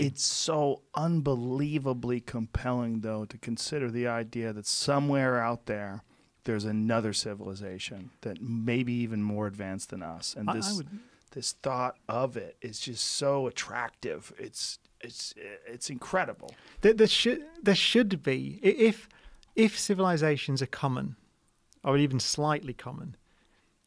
It's so unbelievably compelling, though, to consider the idea that somewhere out there there's another civilization that maybe even more advanced than us, and this would- this thought of it is just so attractive. It's it's it's incredible. There, there should there should be if if civilizations are common, or even slightly common,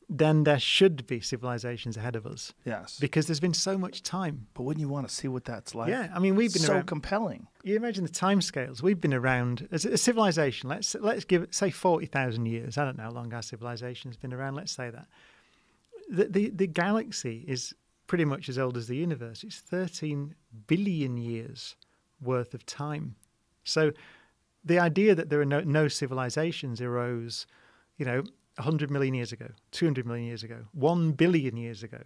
then there should be civilizations ahead of us Yes, because there's been so much time. but wouldn't you want to see what that's like? Yeah, I mean we've been so around. compelling. you imagine the timescales we've been around as a civilization. Let's let's give it say forty thousand years. I don't know how long our civilization's been around. Let's say that the, the the galaxy is pretty much as old as the universe. It's thirteen billion years worth of time. So the idea that there are no, no civilizations arose, you know, 100 million years ago, 200 million years ago, 1 billion years ago.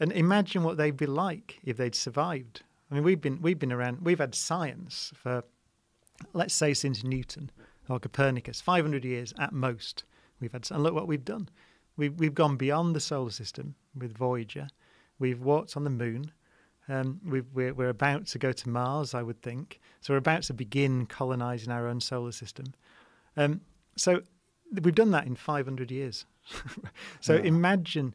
And imagine what they'd be like if they'd survived. I mean, we've been, we've been around, we've had science for, let's say, since Newton or Copernicus, 500 years at most. We've had, and look what we've done. We've, we've gone beyond the solar system with Voyager. We've walked on the moon. Um, we're, we're about to go to Mars, I would think. So we're about to begin colonizing our own solar system. Um, so we've done that in 500 years. so Yeah. imagine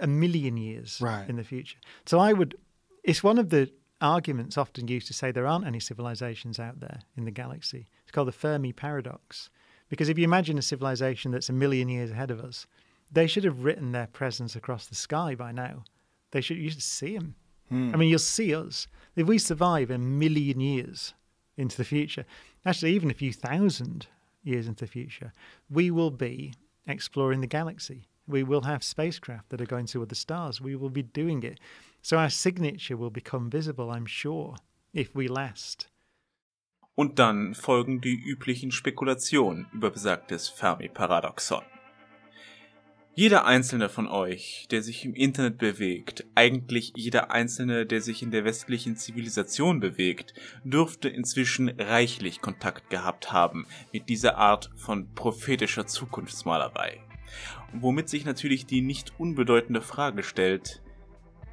a million years Right. in the future. So I would, it's one of the arguments often used to say there aren't any civilizations out there in the galaxy. It's called the Fermi paradox. Because if you imagine a civilization that's a million years ahead of us, they should have written their presence across the sky by now. They should, you should see them. Hmm. I mean, you'll see us. If we survive a million years into the future, actually, even a few thousand years into the future, we will be exploring the galaxy. We will have spacecraft that are going to other stars. We will be doing it. So our signature will become visible, I'm sure, if we last. Und dann folgen die üblichen Spekulationen über besagtes Fermi-Paradoxon. Jeder einzelne von euch, der sich im Internet bewegt, eigentlich jeder einzelne, der sich in der westlichen Zivilisation bewegt, dürfte inzwischen reichlich Kontakt gehabt haben mit dieser Art von prophetischer Zukunftsmalerei. Womit sich natürlich die nicht unbedeutende Frage stellt,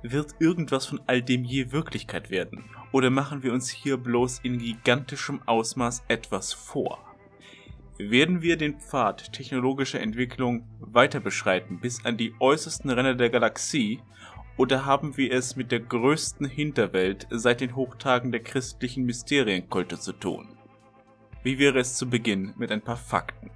wird irgendwas von all dem je Wirklichkeit werden? Oder machen wir uns hier bloß in gigantischem Ausmaß etwas vor? Werden wir den Pfad technologischer Entwicklung weiter beschreiten bis an die äußersten Ränder der Galaxie? Oder haben wir es mit der größten Hinterwelt seit den Hochtagen der christlichen Mysterienkulte zu tun? Wie wäre es zu Beginn mit ein paar Fakten?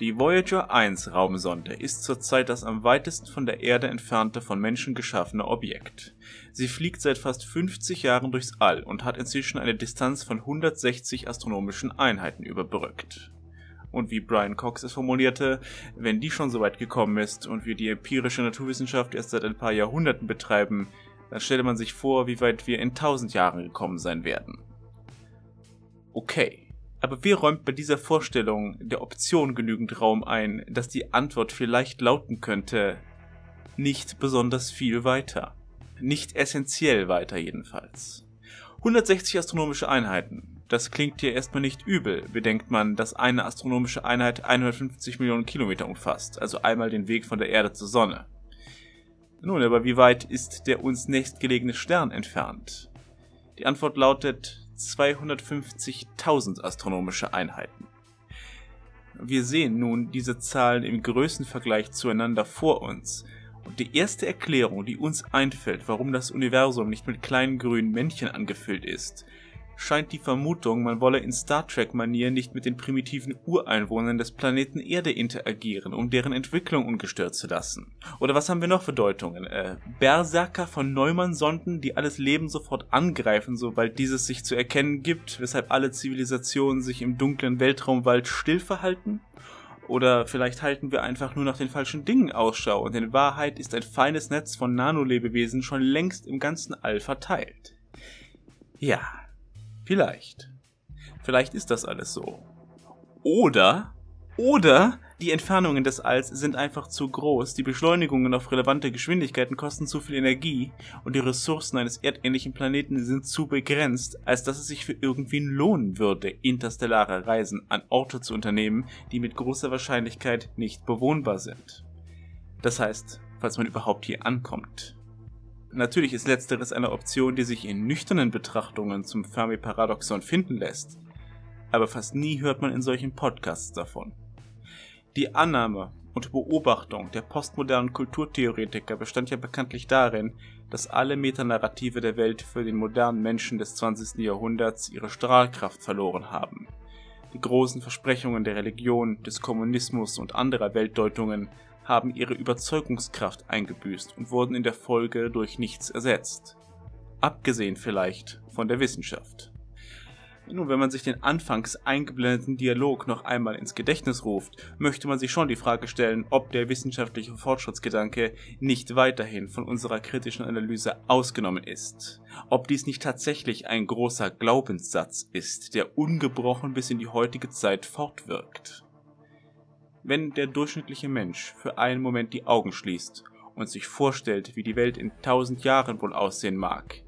Die Voyager 1 Raumsonde ist zurzeit das am weitesten von der Erde entfernte von Menschen geschaffene Objekt. Sie fliegt seit fast 50 Jahren durchs All und hat inzwischen eine Distanz von 160 astronomischen Einheiten überbrückt. Und wie Brian Cox es formulierte, wenn die schon so weit gekommen ist und wir die empirische Naturwissenschaft erst seit ein paar Jahrhunderten betreiben, dann stelle man sich vor, wie weit wir in 1000 Jahren gekommen sein werden. Okay. Aber wer räumt bei dieser Vorstellung der Option genügend Raum ein, dass die Antwort vielleicht lauten könnte, nicht besonders viel weiter. Nicht essentiell weiter jedenfalls. 160 astronomische Einheiten. Das klingt hier erstmal nicht übel, bedenkt man, dass eine astronomische Einheit 150 Millionen Kilometer umfasst, also einmal den Weg von der Erde zur Sonne. Nun, aber wie weit ist der uns nächstgelegene Stern entfernt? Die Antwort lautet 250.000 astronomische Einheiten. Wir sehen nun diese Zahlen im Größenvergleich zueinander vor uns. Und die erste Erklärung, die uns einfällt, warum das Universum nicht mit kleinen grünen Männchen angefüllt ist, scheint die Vermutung, man wolle in Star Trek-Manier nicht mit den primitiven Ureinwohnern des Planeten Erde interagieren, um deren Entwicklung ungestört zu lassen. Oder was haben wir noch für Deutungen? Äh, Berserker von Neumann-Sonden, die alles Leben sofort angreifen, sobald dieses sich zu erkennen gibt, weshalb alle Zivilisationen sich im dunklen Weltraumwald still verhalten? Oder vielleicht halten wir einfach nur nach den falschen Dingen Ausschau und in Wahrheit ist ein feines Netz von Nanolebewesen schon längst im ganzen All verteilt. Ja, vielleicht. Vielleicht ist das alles so. Oder, oder die Entfernungen des Alls sind einfach zu groß, die Beschleunigungen auf relevante Geschwindigkeiten kosten zu viel Energie und die Ressourcen eines erdähnlichen Planeten sind zu begrenzt, als dass es sich für irgendwen lohnen würde, interstellare Reisen an Orte zu unternehmen, die mit großer Wahrscheinlichkeit nicht bewohnbar sind. Das heißt, falls man überhaupt hier ankommt. Natürlich ist letzteres eine Option, die sich in nüchternen Betrachtungen zum Fermi-Paradoxon finden lässt, aber fast nie hört man in solchen Podcasts davon. Die Annahme und Beobachtung der postmodernen Kulturtheoretiker bestand ja bekanntlich darin, dass alle Metanarrative der Welt für den modernen Menschen des 20. Jahrhunderts ihre Strahlkraft verloren haben. Die großen Versprechungen der Religion, des Kommunismus und anderer Weltdeutungen haben ihre Überzeugungskraft eingebüßt und wurden in der Folge durch nichts ersetzt. Abgesehen vielleicht von der Wissenschaft. Nun, wenn man sich den anfangs eingeblendeten Dialog noch einmal ins Gedächtnis ruft, möchte man sich schon die Frage stellen, ob der wissenschaftliche Fortschrittsgedanke nicht weiterhin von unserer kritischen Analyse ausgenommen ist. Ob dies nicht tatsächlich ein großer Glaubenssatz ist, der ungebrochen bis in die heutige Zeit fortwirkt. Wenn der durchschnittliche Mensch für einen Moment die Augen schließt und sich vorstellt, wie die Welt in tausend Jahren wohl aussehen mag,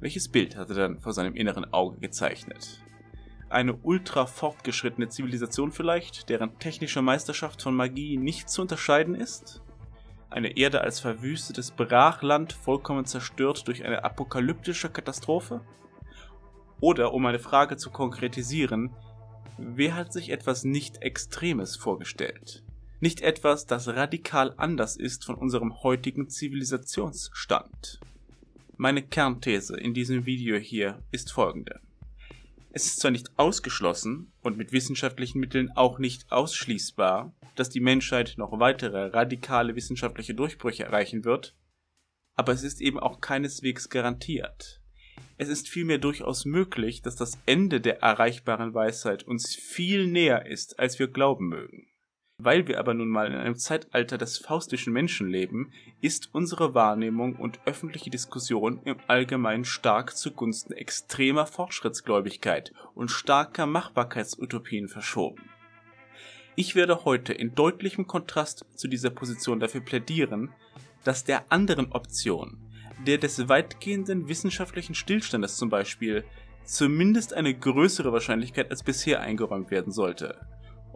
welches Bild hat er dann vor seinem inneren Auge gezeichnet? Eine ultra fortgeschrittene Zivilisation vielleicht, deren technische Meisterschaft von Magie nicht zu unterscheiden ist? Eine Erde als verwüstetes Brachland, vollkommen zerstört durch eine apokalyptische Katastrophe? Oder, um eine Frage zu konkretisieren, wer hat sich etwas nicht Extremes vorgestellt? Nicht etwas, das radikal anders ist von unserem heutigen Zivilisationsstand. Meine Kernthese in diesem Video hier ist folgende. Es ist zwar nicht ausgeschlossen und mit wissenschaftlichen Mitteln auch nicht ausschließbar, dass die Menschheit noch weitere radikale wissenschaftliche Durchbrüche erreichen wird, aber es ist eben auch keineswegs garantiert. Es ist vielmehr durchaus möglich, dass das Ende der erreichbaren Weisheit uns viel näher ist, als wir glauben mögen. Weil wir aber nun mal in einem Zeitalter des faustischen Menschen leben, ist unsere Wahrnehmung und öffentliche Diskussion im Allgemeinen stark zugunsten extremer Fortschrittsgläubigkeit und starker Machbarkeitsutopien verschoben. Ich werde heute in deutlichem Kontrast zu dieser Position dafür plädieren, dass der anderen Option, der des weitgehenden wissenschaftlichen Stillstandes zum Beispiel, zumindest eine größere Wahrscheinlichkeit als bisher eingeräumt werden sollte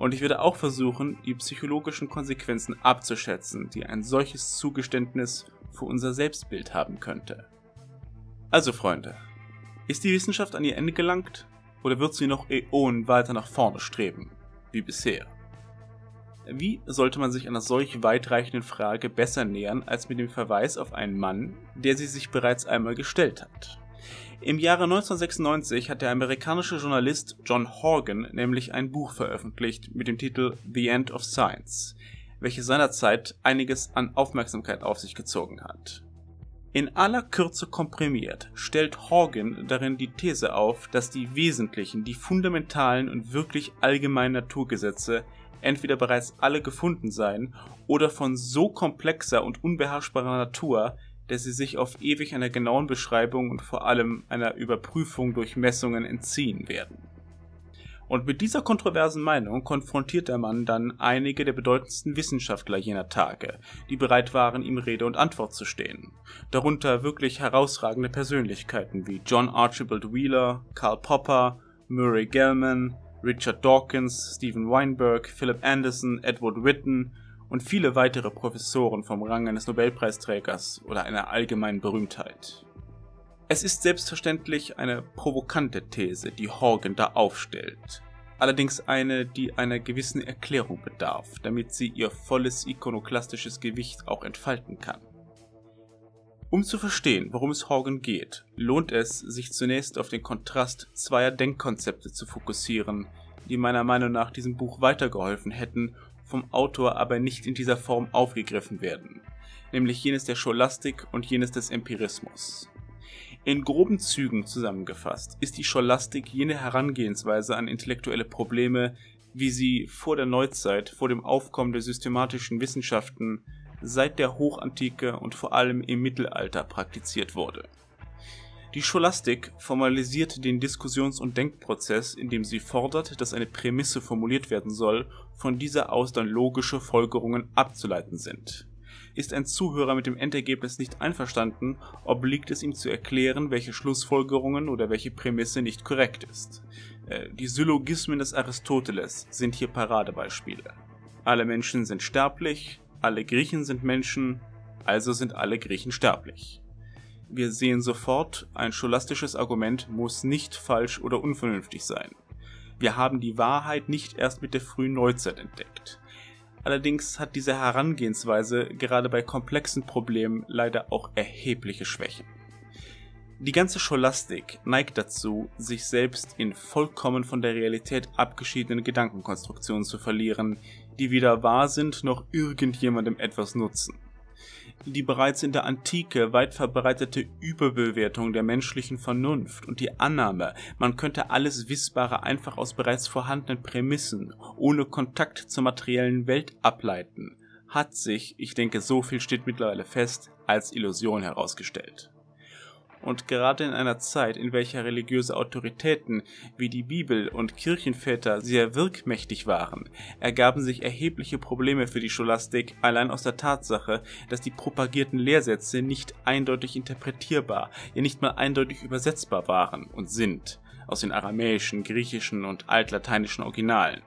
und ich werde auch versuchen, die psychologischen Konsequenzen abzuschätzen, die ein solches Zugeständnis für unser Selbstbild haben könnte. Also Freunde, ist die Wissenschaft an ihr Ende gelangt oder wird sie noch Äonen weiter nach vorne streben, wie bisher? Wie sollte man sich einer solch weitreichenden Frage besser nähern als mit dem Verweis auf einen Mann, der sie sich bereits einmal gestellt hat? Im Jahre 1996 hat der amerikanische Journalist John Horgan nämlich ein Buch veröffentlicht mit dem Titel The End of Science, welches seinerzeit einiges an Aufmerksamkeit auf sich gezogen hat. In aller Kürze komprimiert stellt Horgan darin die These auf, dass die wesentlichen, die fundamentalen und wirklich allgemeinen Naturgesetze entweder bereits alle gefunden seien oder von so komplexer und unbeherrschbarer Natur, dass sie sich auf ewig einer genauen Beschreibung und vor allem einer Überprüfung durch Messungen entziehen werden. Und mit dieser kontroversen Meinung konfrontiert der Mann dann einige der bedeutendsten Wissenschaftler jener Tage, die bereit waren, ihm Rede und Antwort zu stehen. Darunter wirklich herausragende Persönlichkeiten wie John Archibald Wheeler, Karl Popper, Murray Gell-Mann, Richard Dawkins, Stephen Weinberg, Philip Anderson, Edward Witten und viele weitere Professoren vom Rang eines Nobelpreisträgers oder einer allgemeinen Berühmtheit. Es ist selbstverständlich eine provokante These, die Horgan da aufstellt, allerdings eine, die einer gewissen Erklärung bedarf, damit sie ihr volles ikonoklastisches Gewicht auch entfalten kann. Um zu verstehen, worum es Horgan geht, lohnt es, sich zunächst auf den Kontrast zweier Denkkonzepte zu fokussieren, die meiner Meinung nach diesem Buch weitergeholfen hätten vom Autor aber nicht in dieser Form aufgegriffen werden, nämlich jenes der Scholastik und jenes des Empirismus. In groben Zügen zusammengefasst ist die Scholastik jene Herangehensweise an intellektuelle Probleme, wie sie vor der Neuzeit, vor dem Aufkommen der systematischen Wissenschaften, seit der Hochantike und vor allem im Mittelalter praktiziert wurde. Die Scholastik formalisiert den Diskussions- und Denkprozess, indem sie fordert, dass eine Prämisse formuliert werden soll, von dieser aus dann logische Folgerungen abzuleiten sind. Ist ein Zuhörer mit dem Endergebnis nicht einverstanden, obliegt es ihm zu erklären, welche Schlussfolgerungen oder welche Prämisse nicht korrekt ist. Äh, die Syllogismen des Aristoteles sind hier Paradebeispiele. Alle Menschen sind sterblich, alle Griechen sind Menschen, also sind alle Griechen sterblich. wir sehen sofort, ein scholastisches Argument muss nicht falsch oder unvernünftig sein. Wir haben die Wahrheit nicht erst mit der frühen Neuzeit entdeckt. Allerdings hat diese Herangehensweise gerade bei komplexen Problemen leider auch erhebliche Schwächen. Die ganze Scholastik neigt dazu, sich selbst in vollkommen von der Realität abgeschiedenen Gedankenkonstruktionen zu verlieren, die weder wahr sind noch irgendjemandem etwas nutzen. Die bereits in der Antike weit verbreitete Überbewertung der menschlichen Vernunft und die Annahme, man könnte alles Wissbare einfach aus bereits vorhandenen Prämissen ohne Kontakt zur materiellen Welt ableiten, hat sich, ich denke, so viel steht mittlerweile fest, als Illusion herausgestellt und gerade in einer Zeit, in welcher religiöse Autoritäten wie die Bibel und Kirchenväter sehr wirkmächtig waren, ergaben sich erhebliche Probleme für die Scholastik allein aus der Tatsache, dass die propagierten Lehrsätze nicht eindeutig interpretierbar, ja nicht mal eindeutig übersetzbar waren und sind aus den aramäischen, griechischen und altlateinischen Originalen.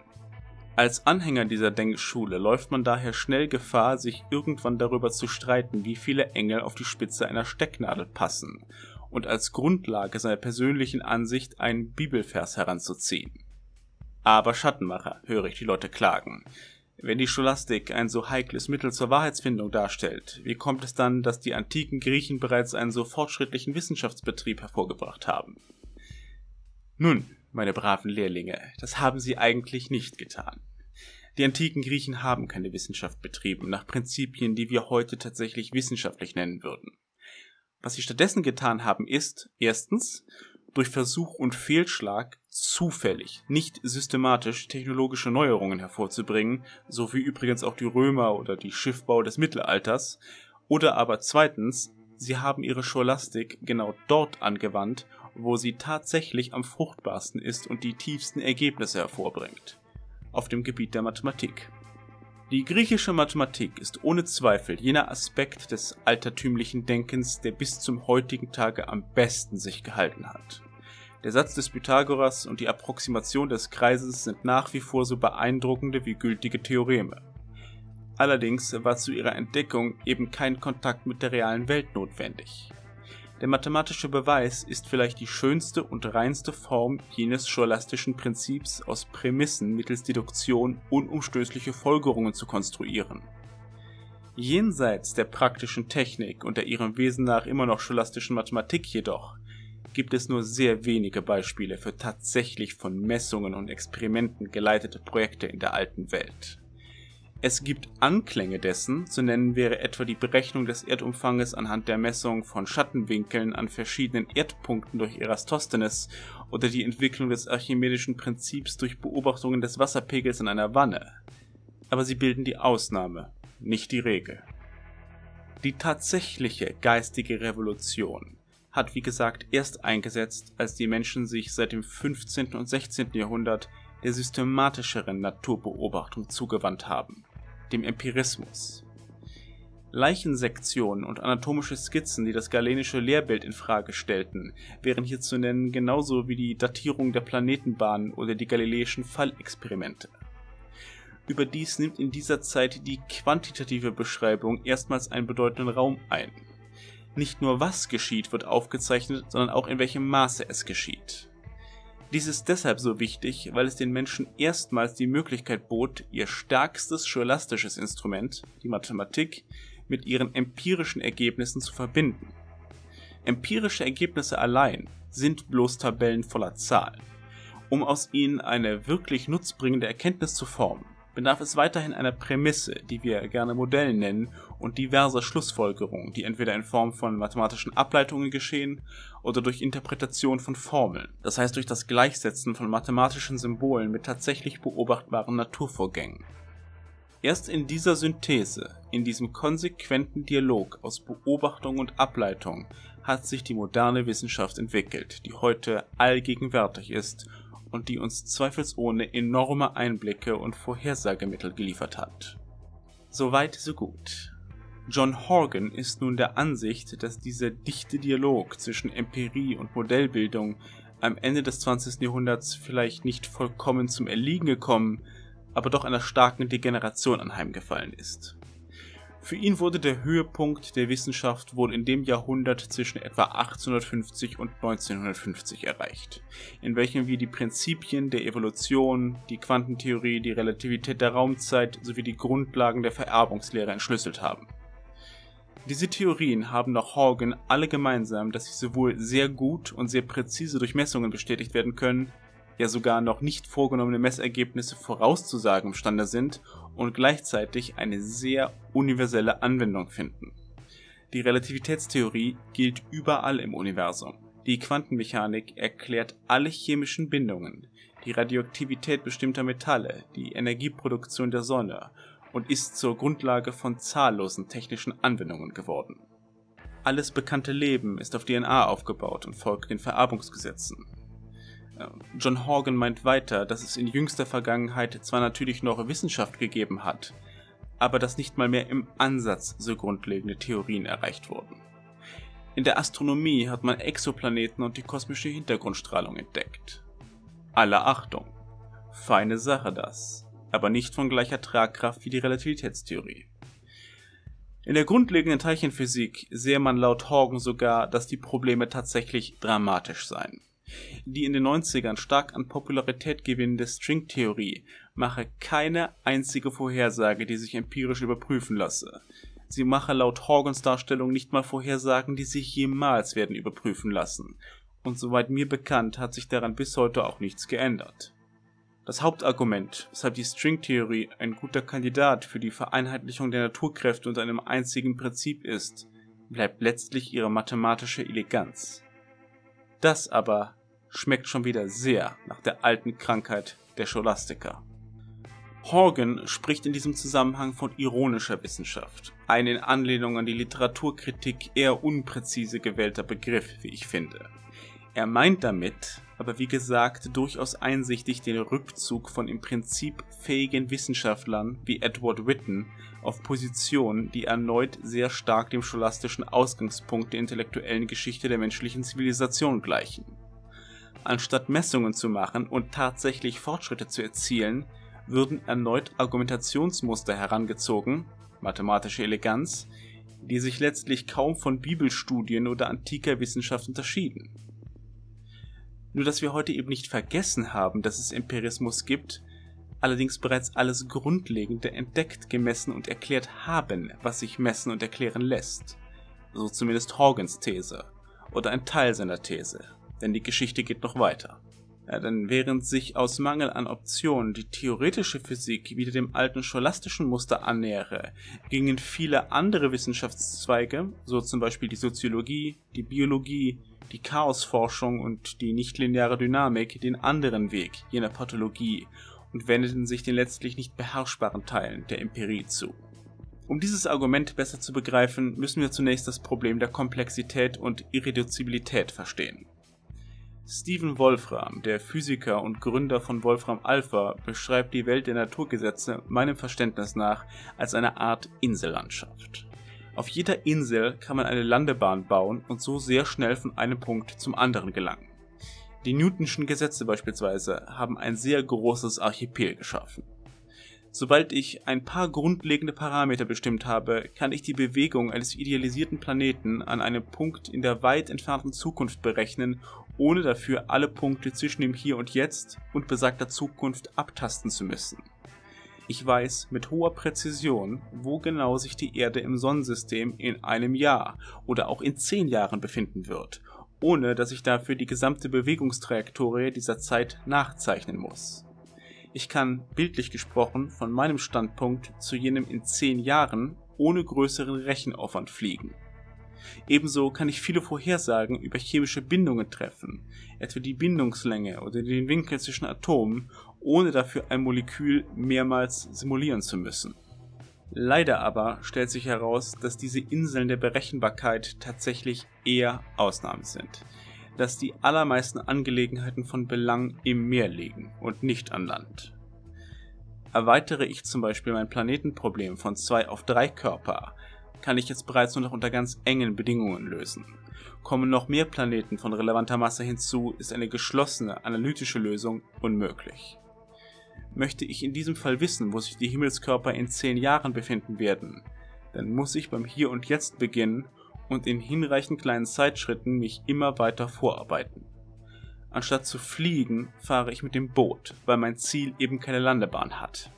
Als Anhänger dieser Denkschule läuft man daher schnell Gefahr, sich irgendwann darüber zu streiten, wie viele Engel auf die Spitze einer Stecknadel passen und als Grundlage seiner persönlichen Ansicht einen Bibelvers heranzuziehen. Aber Schattenmacher, höre ich die Leute klagen. Wenn die Scholastik ein so heikles Mittel zur Wahrheitsfindung darstellt, wie kommt es dann, dass die antiken Griechen bereits einen so fortschrittlichen Wissenschaftsbetrieb hervorgebracht haben? Nun, meine braven Lehrlinge, das haben sie eigentlich nicht getan. Die antiken Griechen haben keine Wissenschaft betrieben, nach Prinzipien, die wir heute tatsächlich wissenschaftlich nennen würden. Was sie stattdessen getan haben, ist erstens durch Versuch und Fehlschlag zufällig, nicht systematisch technologische Neuerungen hervorzubringen, so wie übrigens auch die Römer oder die Schiffbau des Mittelalters, oder aber zweitens, sie haben ihre Scholastik genau dort angewandt, wo sie tatsächlich am fruchtbarsten ist und die tiefsten Ergebnisse hervorbringt. Auf dem Gebiet der Mathematik. Die griechische Mathematik ist ohne Zweifel jener Aspekt des altertümlichen Denkens, der bis zum heutigen Tage am besten sich gehalten hat. Der Satz des Pythagoras und die Approximation des Kreises sind nach wie vor so beeindruckende wie gültige Theoreme. Allerdings war zu ihrer Entdeckung eben kein Kontakt mit der realen Welt notwendig. Der mathematische Beweis ist vielleicht die schönste und reinste Form jenes scholastischen Prinzips, aus Prämissen mittels Deduktion unumstößliche Folgerungen zu konstruieren. Jenseits der praktischen Technik und der ihrem Wesen nach immer noch scholastischen Mathematik jedoch gibt es nur sehr wenige Beispiele für tatsächlich von Messungen und Experimenten geleitete Projekte in der alten Welt. Es gibt Anklänge dessen, zu nennen wäre etwa die Berechnung des Erdumfanges anhand der Messung von Schattenwinkeln an verschiedenen Erdpunkten durch Eratosthenes oder die Entwicklung des archimedischen Prinzips durch Beobachtungen des Wasserpegels in einer Wanne. Aber sie bilden die Ausnahme, nicht die Regel. Die tatsächliche geistige Revolution hat wie gesagt erst eingesetzt, als die Menschen sich seit dem 15. und 16. Jahrhundert der systematischeren Naturbeobachtung zugewandt haben dem Empirismus. Leichensektionen und anatomische Skizzen, die das galenische Lehrbild in Frage stellten, wären hier zu nennen genauso wie die Datierung der Planetenbahnen oder die galileischen Fallexperimente. Überdies nimmt in dieser Zeit die quantitative Beschreibung erstmals einen bedeutenden Raum ein. Nicht nur was geschieht wird aufgezeichnet, sondern auch in welchem Maße es geschieht. Dies ist deshalb so wichtig, weil es den Menschen erstmals die Möglichkeit bot, ihr stärkstes scholastisches Instrument, die Mathematik, mit ihren empirischen Ergebnissen zu verbinden. Empirische Ergebnisse allein sind bloß Tabellen voller Zahlen. Um aus ihnen eine wirklich nutzbringende Erkenntnis zu formen, bedarf es weiterhin einer Prämisse, die wir gerne Modell nennen, und diverser Schlussfolgerungen, die entweder in Form von mathematischen Ableitungen geschehen oder durch Interpretation von Formeln, das heißt durch das Gleichsetzen von mathematischen Symbolen mit tatsächlich beobachtbaren Naturvorgängen. Erst in dieser Synthese, in diesem konsequenten Dialog aus Beobachtung und Ableitung hat sich die moderne Wissenschaft entwickelt, die heute allgegenwärtig ist und die uns zweifelsohne enorme Einblicke und Vorhersagemittel geliefert hat. Soweit, so gut. John Horgan ist nun der Ansicht, dass dieser dichte Dialog zwischen Empirie und Modellbildung am Ende des 20. Jahrhunderts vielleicht nicht vollkommen zum Erliegen gekommen, aber doch einer starken Degeneration anheimgefallen ist. Für ihn wurde der Höhepunkt der Wissenschaft wohl in dem Jahrhundert zwischen etwa 1850 und 1950 erreicht, in welchem wir die Prinzipien der Evolution, die Quantentheorie, die Relativität der Raumzeit sowie die Grundlagen der Vererbungslehre entschlüsselt haben. Diese Theorien haben nach Horgan alle gemeinsam, dass sie sowohl sehr gut und sehr präzise durch Messungen bestätigt werden können, ja sogar noch nicht vorgenommene Messergebnisse vorauszusagen imstande sind und gleichzeitig eine sehr universelle Anwendung finden. Die Relativitätstheorie gilt überall im Universum. Die Quantenmechanik erklärt alle chemischen Bindungen, die Radioaktivität bestimmter Metalle, die Energieproduktion der Sonne und ist zur Grundlage von zahllosen technischen Anwendungen geworden. Alles bekannte Leben ist auf DNA aufgebaut und folgt den Vererbungsgesetzen. John Horgan meint weiter, dass es in jüngster Vergangenheit zwar natürlich noch Wissenschaft gegeben hat, aber dass nicht mal mehr im Ansatz so grundlegende Theorien erreicht wurden. In der Astronomie hat man Exoplaneten und die kosmische Hintergrundstrahlung entdeckt. Alle Achtung. Feine Sache das, aber nicht von gleicher Tragkraft wie die Relativitätstheorie. In der grundlegenden Teilchenphysik sehe man laut Horgan sogar, dass die Probleme tatsächlich dramatisch seien. Die in den 90ern stark an Popularität gewinnende Stringtheorie mache keine einzige Vorhersage, die sich empirisch überprüfen lasse. Sie mache laut Horgans Darstellung nicht mal Vorhersagen, die sich jemals werden überprüfen lassen. Und soweit mir bekannt, hat sich daran bis heute auch nichts geändert. Das Hauptargument, weshalb die Stringtheorie ein guter Kandidat für die Vereinheitlichung der Naturkräfte unter einem einzigen Prinzip ist, bleibt letztlich ihre mathematische Eleganz. Das aber schmeckt schon wieder sehr nach der alten Krankheit der Scholastiker. Horgan spricht in diesem Zusammenhang von ironischer Wissenschaft, ein in Anlehnung an die Literaturkritik eher unpräzise gewählter Begriff, wie ich finde. Er meint damit, aber wie gesagt durchaus einsichtig den Rückzug von im Prinzip fähigen Wissenschaftlern wie Edward Witten auf Positionen, die erneut sehr stark dem scholastischen Ausgangspunkt der intellektuellen Geschichte der menschlichen Zivilisation gleichen. Anstatt Messungen zu machen und tatsächlich Fortschritte zu erzielen, würden erneut Argumentationsmuster herangezogen, mathematische Eleganz, die sich letztlich kaum von Bibelstudien oder antiker Wissenschaft unterschieden. Nur dass wir heute eben nicht vergessen haben, dass es Empirismus gibt, allerdings bereits alles Grundlegende entdeckt, gemessen und erklärt haben, was sich messen und erklären lässt. So zumindest Horgans These oder ein Teil seiner These, denn die Geschichte geht noch weiter. Ja, denn während sich aus Mangel an Optionen die theoretische Physik wieder dem alten scholastischen Muster annähere, gingen viele andere Wissenschaftszweige, so zum Beispiel die Soziologie, die Biologie, die Chaosforschung und die nichtlineare Dynamik, den anderen Weg jener Pathologie und wendeten sich den letztlich nicht beherrschbaren Teilen der Empirie zu. Um dieses Argument besser zu begreifen, müssen wir zunächst das Problem der Komplexität und Irreduzibilität verstehen. Stephen Wolfram, der Physiker und Gründer von Wolfram Alpha, beschreibt die Welt der Naturgesetze meinem Verständnis nach als eine Art Insellandschaft. Auf jeder Insel kann man eine Landebahn bauen und so sehr schnell von einem Punkt zum anderen gelangen. Die Newtonschen Gesetze beispielsweise haben ein sehr großes Archipel geschaffen. Sobald ich ein paar grundlegende Parameter bestimmt habe, kann ich die Bewegung eines idealisierten Planeten an einem Punkt in der weit entfernten Zukunft berechnen, ohne dafür alle Punkte zwischen dem Hier und Jetzt und besagter Zukunft abtasten zu müssen. Ich weiß mit hoher Präzision, wo genau sich die Erde im Sonnensystem in einem Jahr oder auch in zehn Jahren befinden wird, ohne dass ich dafür die gesamte Bewegungstrajektorie dieser Zeit nachzeichnen muss. Ich kann, bildlich gesprochen, von meinem Standpunkt zu jenem in zehn Jahren ohne größeren Rechenaufwand fliegen. Ebenso kann ich viele Vorhersagen über chemische Bindungen treffen, etwa die Bindungslänge oder den Winkel zwischen Atomen, ohne dafür ein Molekül mehrmals simulieren zu müssen. Leider aber stellt sich heraus, dass diese Inseln der Berechenbarkeit tatsächlich eher Ausnahmen sind dass die allermeisten Angelegenheiten von Belang im Meer liegen und nicht an Land. Erweitere ich zum Beispiel mein Planetenproblem von zwei auf drei Körper, kann ich jetzt bereits nur noch unter ganz engen Bedingungen lösen. Kommen noch mehr Planeten von relevanter Masse hinzu, ist eine geschlossene analytische Lösung unmöglich. Möchte ich in diesem Fall wissen, wo sich die Himmelskörper in zehn Jahren befinden werden, dann muss ich beim Hier und Jetzt beginnen und in hinreichend kleinen Zeitschritten mich immer weiter vorarbeiten. Anstatt zu fliegen, fahre ich mit dem Boot, weil mein Ziel eben keine Landebahn hat.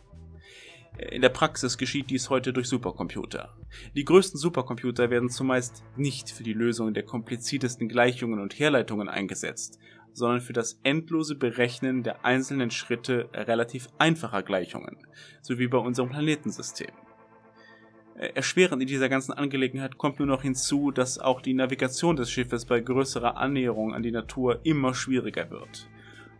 In der Praxis geschieht dies heute durch Supercomputer. Die größten Supercomputer werden zumeist nicht für die Lösung der kompliziertesten Gleichungen und Herleitungen eingesetzt, sondern für das endlose Berechnen der einzelnen Schritte relativ einfacher Gleichungen, so wie bei unserem Planetensystem. Äh, erschwerend in dieser ganzen Angelegenheit kommt nur noch hinzu, dass auch die Navigation des Schiffes bei größerer Annäherung an die Natur immer schwieriger wird.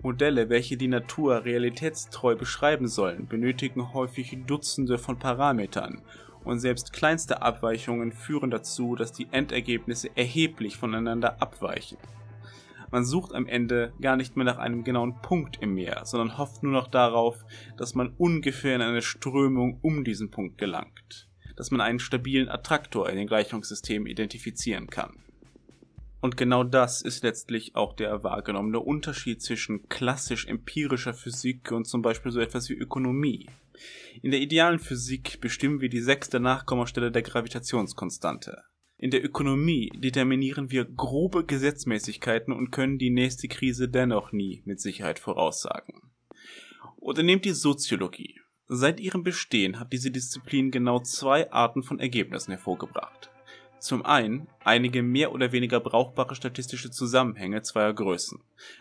Modelle, welche die Natur realitätstreu beschreiben sollen, benötigen häufig Dutzende von Parametern und selbst kleinste Abweichungen führen dazu, dass die Endergebnisse erheblich voneinander abweichen. Man sucht am Ende gar nicht mehr nach einem genauen Punkt im Meer, sondern hofft nur noch darauf, dass man ungefähr in eine Strömung um diesen Punkt gelangt, dass man einen stabilen Attraktor in den Gleichungssystemen identifizieren kann. Und genau das ist letztlich auch der wahrgenommene Unterschied zwischen klassisch empirischer Physik und zum Beispiel so etwas wie Ökonomie. In der idealen Physik bestimmen wir die sechste Nachkommastelle der Gravitationskonstante. In der Ökonomie determinieren wir grobe Gesetzmäßigkeiten und können die nächste Krise dennoch nie mit Sicherheit voraussagen. Oder nehmt die Soziologie. Seit ihrem Bestehen hat diese Disziplin genau zwei Arten von Ergebnissen hervorgebracht. Zum einen einige mehr oder weniger brauchbare statistische Zusammenhänge zweier Größen,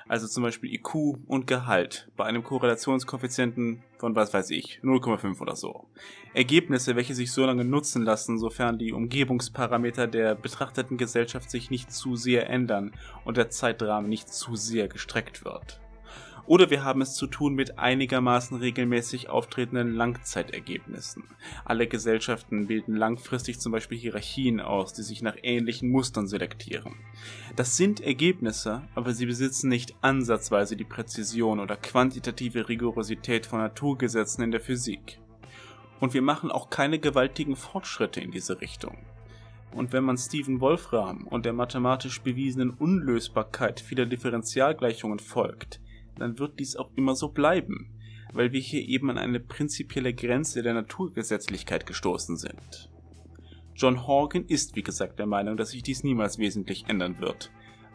also zum Beispiel IQ und Gehalt bei einem Korrelationskoeffizienten von was weiß ich, 0,5 oder so. Ergebnisse, welche sich so lange nutzen lassen, sofern die Umgebungsparameter der betrachteten Gesellschaft sich nicht zu sehr ändern und der Zeitrahmen nicht zu sehr gestreckt wird. Oder wir haben es zu tun mit einigermaßen regelmäßig auftretenden Langzeitergebnissen. Alle Gesellschaften bilden langfristig zum Beispiel Hierarchien aus, die sich nach ähnlichen Mustern selektieren. Das sind Ergebnisse, aber sie besitzen nicht ansatzweise die Präzision oder quantitative Rigorosität von Naturgesetzen in der Physik. Und wir machen auch keine gewaltigen Fortschritte in diese Richtung. Und wenn man Stephen Wolfram und der mathematisch bewiesenen Unlösbarkeit vieler Differentialgleichungen folgt, dann wird dies auch immer so bleiben, weil wir hier eben an eine prinzipielle Grenze der Naturgesetzlichkeit gestoßen sind. John Horgan ist wie gesagt der Meinung, dass sich dies niemals wesentlich ändern wird,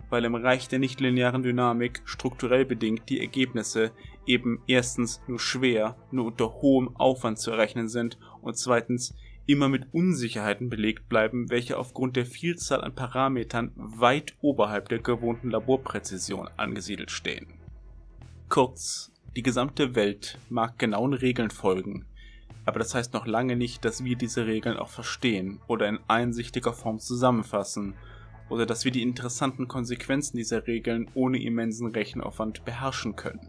weil im Reich der nichtlinearen Dynamik strukturell bedingt die Ergebnisse eben erstens nur schwer, nur unter hohem Aufwand zu errechnen sind und zweitens immer mit Unsicherheiten belegt bleiben, welche aufgrund der Vielzahl an Parametern weit oberhalb der gewohnten Laborpräzision angesiedelt stehen. Kurz, die gesamte Welt mag genauen Regeln folgen, aber das heißt noch lange nicht, dass wir diese Regeln auch verstehen oder in einsichtiger Form zusammenfassen oder dass wir die interessanten Konsequenzen dieser Regeln ohne immensen Rechenaufwand beherrschen können.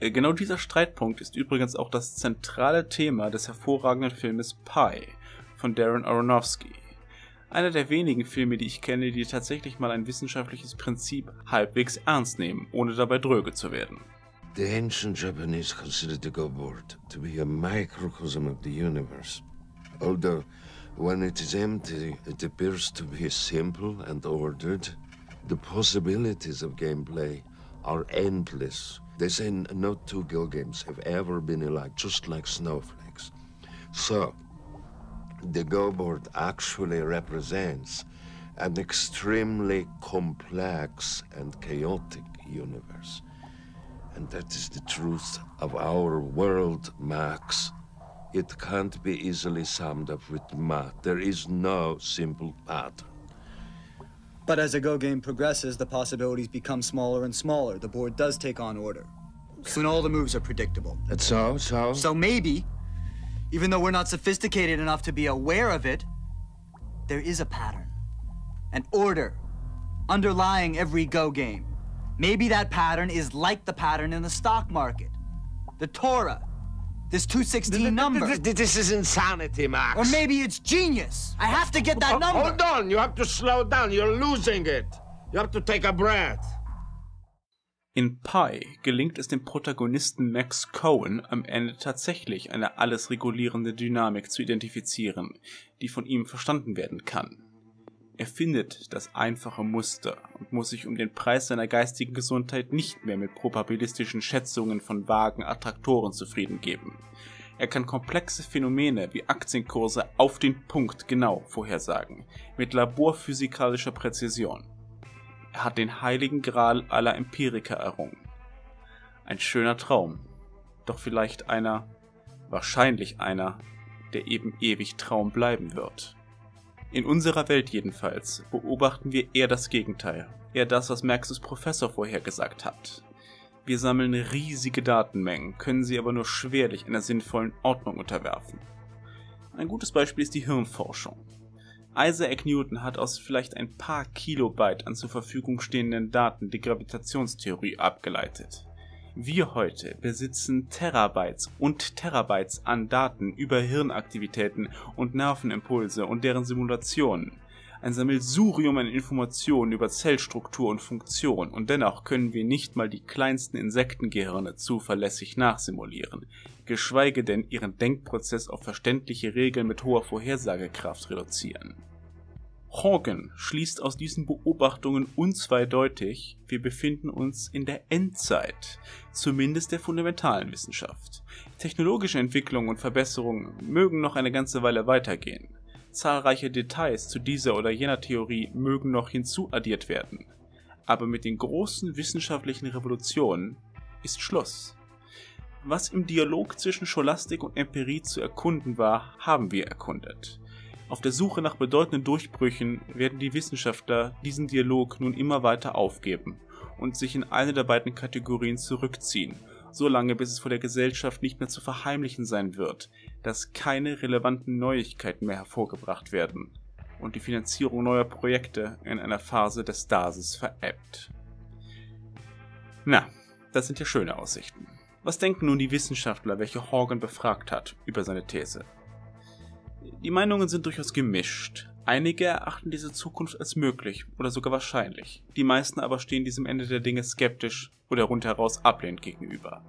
Äh, genau dieser Streitpunkt ist übrigens auch das zentrale Thema des hervorragenden Filmes Pi von Darren Aronofsky. Einer der wenigen Filme, die ich kenne, die tatsächlich mal ein wissenschaftliches Prinzip halbwegs ernst nehmen, ohne dabei dröge zu werden. The ancient Japanese considered the go board to be a microcosm of the universe. Although, when it is empty, it appears to be simple and ordered. The possibilities of gameplay are endless. They say no two Go games have ever been alike, just like snowflakes. So, the Go board actually represents an extremely complex and chaotic universe. And that is the truth of our world, Max. It can't be easily summed up with math. There is no simple pattern. But as a Go game progresses, the possibilities become smaller and smaller. The board does take on order. Soon all the moves are predictable. And so, so? So maybe, even though we're not sophisticated enough to be aware of it, there is a pattern, an order underlying every Go game. Maybe that pattern is like the pattern in the stock market. The Torah. This 216 number. This, this is insanity, Max. Or maybe it's genius. I have to get that number. Hold on, you have to slow down. You're losing it. You have to take a breath. In Pi gelingt es dem Protagonisten Max Cohen am Ende tatsächlich eine alles regulierende Dynamik zu identifizieren, die von ihm verstanden werden kann. Er findet das einfache Muster und muss sich um den Preis seiner geistigen Gesundheit nicht mehr mit probabilistischen Schätzungen von vagen Attraktoren zufrieden geben. Er kann komplexe Phänomene wie Aktienkurse auf den Punkt genau vorhersagen, mit laborphysikalischer Präzision. Er hat den heiligen Gral aller Empiriker errungen. Ein schöner Traum, doch vielleicht einer, wahrscheinlich einer, der eben ewig Traum bleiben wird. In unserer Welt jedenfalls beobachten wir eher das Gegenteil, eher das, was Maxus Professor vorhergesagt hat. Wir sammeln riesige Datenmengen, können sie aber nur schwerlich einer sinnvollen Ordnung unterwerfen. Ein gutes Beispiel ist die Hirnforschung. Isaac Newton hat aus vielleicht ein paar Kilobyte an zur Verfügung stehenden Daten die Gravitationstheorie abgeleitet. Wir heute besitzen Terabytes und Terabytes an Daten über Hirnaktivitäten und Nervenimpulse und deren Simulationen. Ein Sammelsurium an Informationen über Zellstruktur und Funktion und dennoch können wir nicht mal die kleinsten Insektengehirne zuverlässig nachsimulieren, geschweige denn ihren Denkprozess auf verständliche Regeln mit hoher Vorhersagekraft reduzieren. Horgan schließt aus diesen Beobachtungen unzweideutig, wir befinden uns in der Endzeit, zumindest der fundamentalen Wissenschaft. Technologische Entwicklungen und Verbesserungen mögen noch eine ganze Weile weitergehen. Zahlreiche Details zu dieser oder jener Theorie mögen noch hinzuaddiert werden. Aber mit den großen wissenschaftlichen Revolutionen ist Schluss. Was im Dialog zwischen Scholastik und Empirie zu erkunden war, haben wir erkundet. Auf der Suche nach bedeutenden Durchbrüchen werden die Wissenschaftler diesen Dialog nun immer weiter aufgeben und sich in eine der beiden Kategorien zurückziehen, solange bis es vor der Gesellschaft nicht mehr zu verheimlichen sein wird, dass keine relevanten Neuigkeiten mehr hervorgebracht werden und die Finanzierung neuer Projekte in einer Phase des Stasis verebbt. Na, das sind ja schöne Aussichten. Was denken nun die Wissenschaftler, welche Horgan befragt hat, über seine These? Die Meinungen sind durchaus gemischt. Einige erachten diese Zukunft als möglich oder sogar wahrscheinlich. Die meisten aber stehen diesem Ende der Dinge skeptisch oder rundheraus ablehnend gegenüber.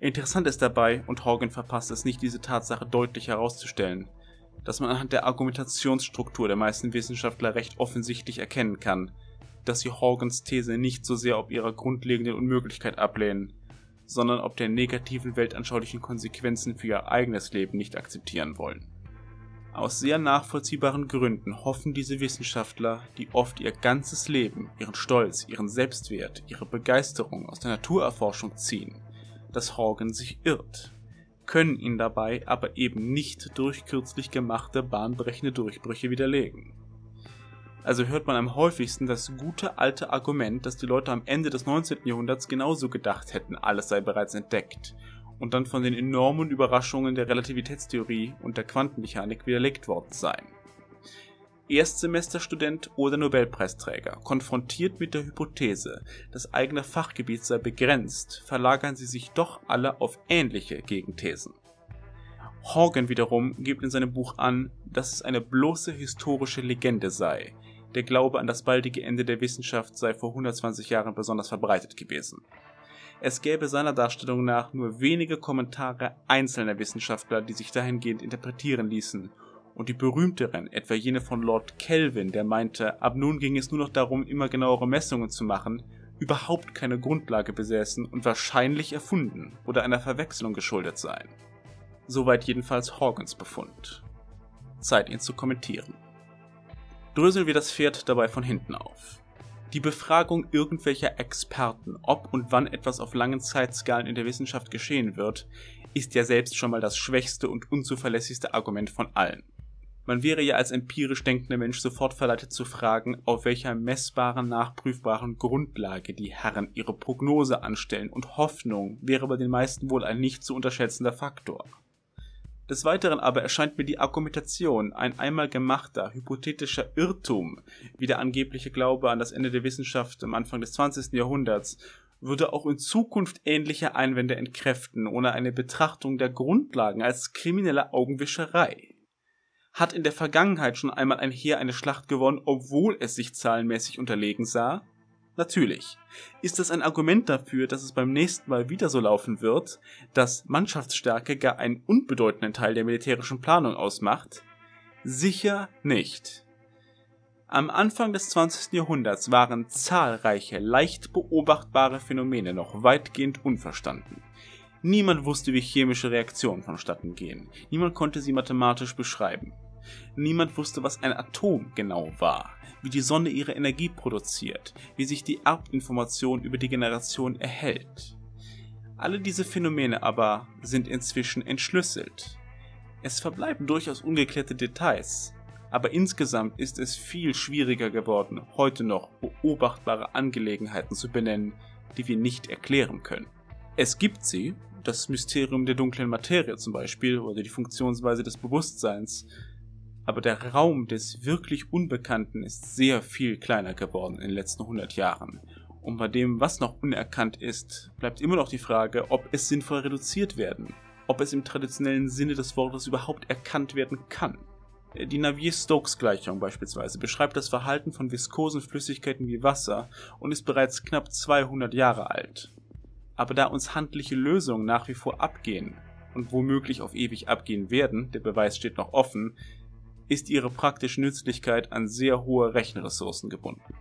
Interessant ist dabei, und Horgan verpasst es nicht, diese Tatsache deutlich herauszustellen, dass man anhand der Argumentationsstruktur der meisten Wissenschaftler recht offensichtlich erkennen kann, dass sie Horgans These nicht so sehr ob ihrer grundlegenden Unmöglichkeit ablehnen, sondern ob der negativen weltanschaulichen Konsequenzen für ihr eigenes Leben nicht akzeptieren wollen. Aus sehr nachvollziehbaren Gründen hoffen diese Wissenschaftler, die oft ihr ganzes Leben, ihren Stolz, ihren Selbstwert, ihre Begeisterung aus der Naturerforschung ziehen, dass Horgan sich irrt, können ihn dabei aber eben nicht durch kürzlich gemachte bahnbrechende Durchbrüche widerlegen. Also hört man am häufigsten das gute alte Argument, dass die Leute am Ende des 19. Jahrhunderts genauso gedacht hätten, alles sei bereits entdeckt und dann von den enormen Überraschungen der Relativitätstheorie und der Quantenmechanik widerlegt worden sein. Erstsemesterstudent oder Nobelpreisträger, konfrontiert mit der Hypothese, das eigene Fachgebiet sei begrenzt, verlagern sie sich doch alle auf ähnliche Gegenthesen. Horgan wiederum gibt in seinem Buch an, dass es eine bloße historische Legende sei. Der Glaube an das baldige Ende der Wissenschaft sei vor 120 Jahren besonders verbreitet gewesen. Es gäbe seiner Darstellung nach nur wenige Kommentare einzelner Wissenschaftler, die sich dahingehend interpretieren ließen, und die berühmteren, etwa jene von Lord Kelvin, der meinte, ab nun ging es nur noch darum, immer genauere Messungen zu machen, überhaupt keine Grundlage besäßen und wahrscheinlich erfunden oder einer Verwechslung geschuldet seien. Soweit jedenfalls Horgans Befund. Zeit, ihn zu kommentieren. Dröseln wir das Pferd dabei von hinten auf. Die Befragung irgendwelcher Experten, ob und wann etwas auf langen Zeitskalen in der Wissenschaft geschehen wird, ist ja selbst schon mal das schwächste und unzuverlässigste Argument von allen. Man wäre ja als empirisch denkender Mensch sofort verleitet zu fragen, auf welcher messbaren, nachprüfbaren Grundlage die Herren ihre Prognose anstellen, und Hoffnung wäre bei den meisten wohl ein nicht zu unterschätzender Faktor. Des Weiteren aber erscheint mir die Argumentation ein einmal gemachter, hypothetischer Irrtum, wie der angebliche Glaube an das Ende der Wissenschaft am Anfang des 20. Jahrhunderts, würde auch in Zukunft ähnliche Einwände entkräften, ohne eine Betrachtung der Grundlagen als kriminelle Augenwischerei. Hat in der Vergangenheit schon einmal ein Heer eine Schlacht gewonnen, obwohl es sich zahlenmäßig unterlegen sah? Natürlich. Ist das ein Argument dafür, dass es beim nächsten Mal wieder so laufen wird, dass Mannschaftsstärke gar einen unbedeutenden Teil der militärischen Planung ausmacht? Sicher nicht. Am Anfang des 20. Jahrhunderts waren zahlreiche leicht beobachtbare Phänomene noch weitgehend unverstanden. Niemand wusste, wie chemische Reaktionen vonstatten gehen. Niemand konnte sie mathematisch beschreiben. Niemand wusste, was ein Atom genau war, wie die Sonne ihre Energie produziert, wie sich die Erbinformation über die Generation erhält. Alle diese Phänomene aber sind inzwischen entschlüsselt. Es verbleiben durchaus ungeklärte Details, aber insgesamt ist es viel schwieriger geworden, heute noch beobachtbare Angelegenheiten zu benennen, die wir nicht erklären können. Es gibt sie, das Mysterium der dunklen Materie zum Beispiel oder die Funktionsweise des Bewusstseins, aber der Raum des wirklich Unbekannten ist sehr viel kleiner geworden in den letzten 100 Jahren. Und bei dem, was noch unerkannt ist, bleibt immer noch die Frage, ob es sinnvoll reduziert werden, ob es im traditionellen Sinne des Wortes überhaupt erkannt werden kann. Die Navier-Stokes-Gleichung beispielsweise beschreibt das Verhalten von viskosen Flüssigkeiten wie Wasser und ist bereits knapp 200 Jahre alt. Aber da uns handliche Lösungen nach wie vor abgehen und womöglich auf ewig abgehen werden, der Beweis steht noch offen, ist ihre praktische Nützlichkeit an sehr hohe Rechenressourcen gebunden.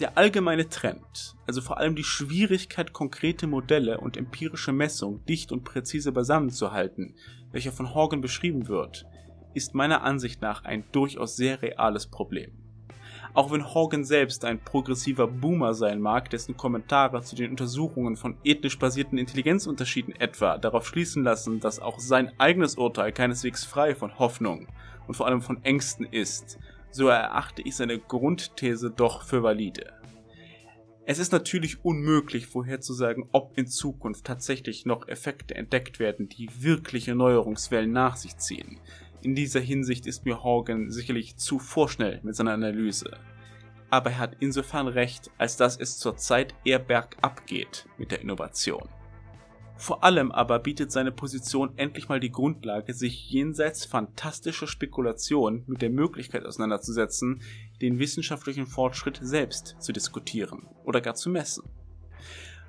Der allgemeine Trend, also vor allem die Schwierigkeit, konkrete Modelle und empirische Messungen dicht und präzise beisammenzuhalten, welcher von Horgan beschrieben wird, ist meiner Ansicht nach ein durchaus sehr reales Problem. Auch wenn Horgan selbst ein progressiver Boomer sein mag, dessen Kommentare zu den Untersuchungen von ethnisch basierten Intelligenzunterschieden etwa darauf schließen lassen, dass auch sein eigenes Urteil keineswegs frei von Hoffnung und vor allem von Ängsten ist, so erachte ich seine Grundthese doch für valide. Es ist natürlich unmöglich vorherzusagen, ob in Zukunft tatsächlich noch Effekte entdeckt werden, die wirkliche Neuerungswellen nach sich ziehen. In dieser Hinsicht ist mir Horgan sicherlich zu vorschnell mit seiner Analyse. Aber er hat insofern recht, als dass es zurzeit eher bergab geht mit der Innovation. Vor allem aber bietet seine Position endlich mal die Grundlage, sich jenseits fantastischer Spekulationen mit der Möglichkeit auseinanderzusetzen, den wissenschaftlichen Fortschritt selbst zu diskutieren oder gar zu messen.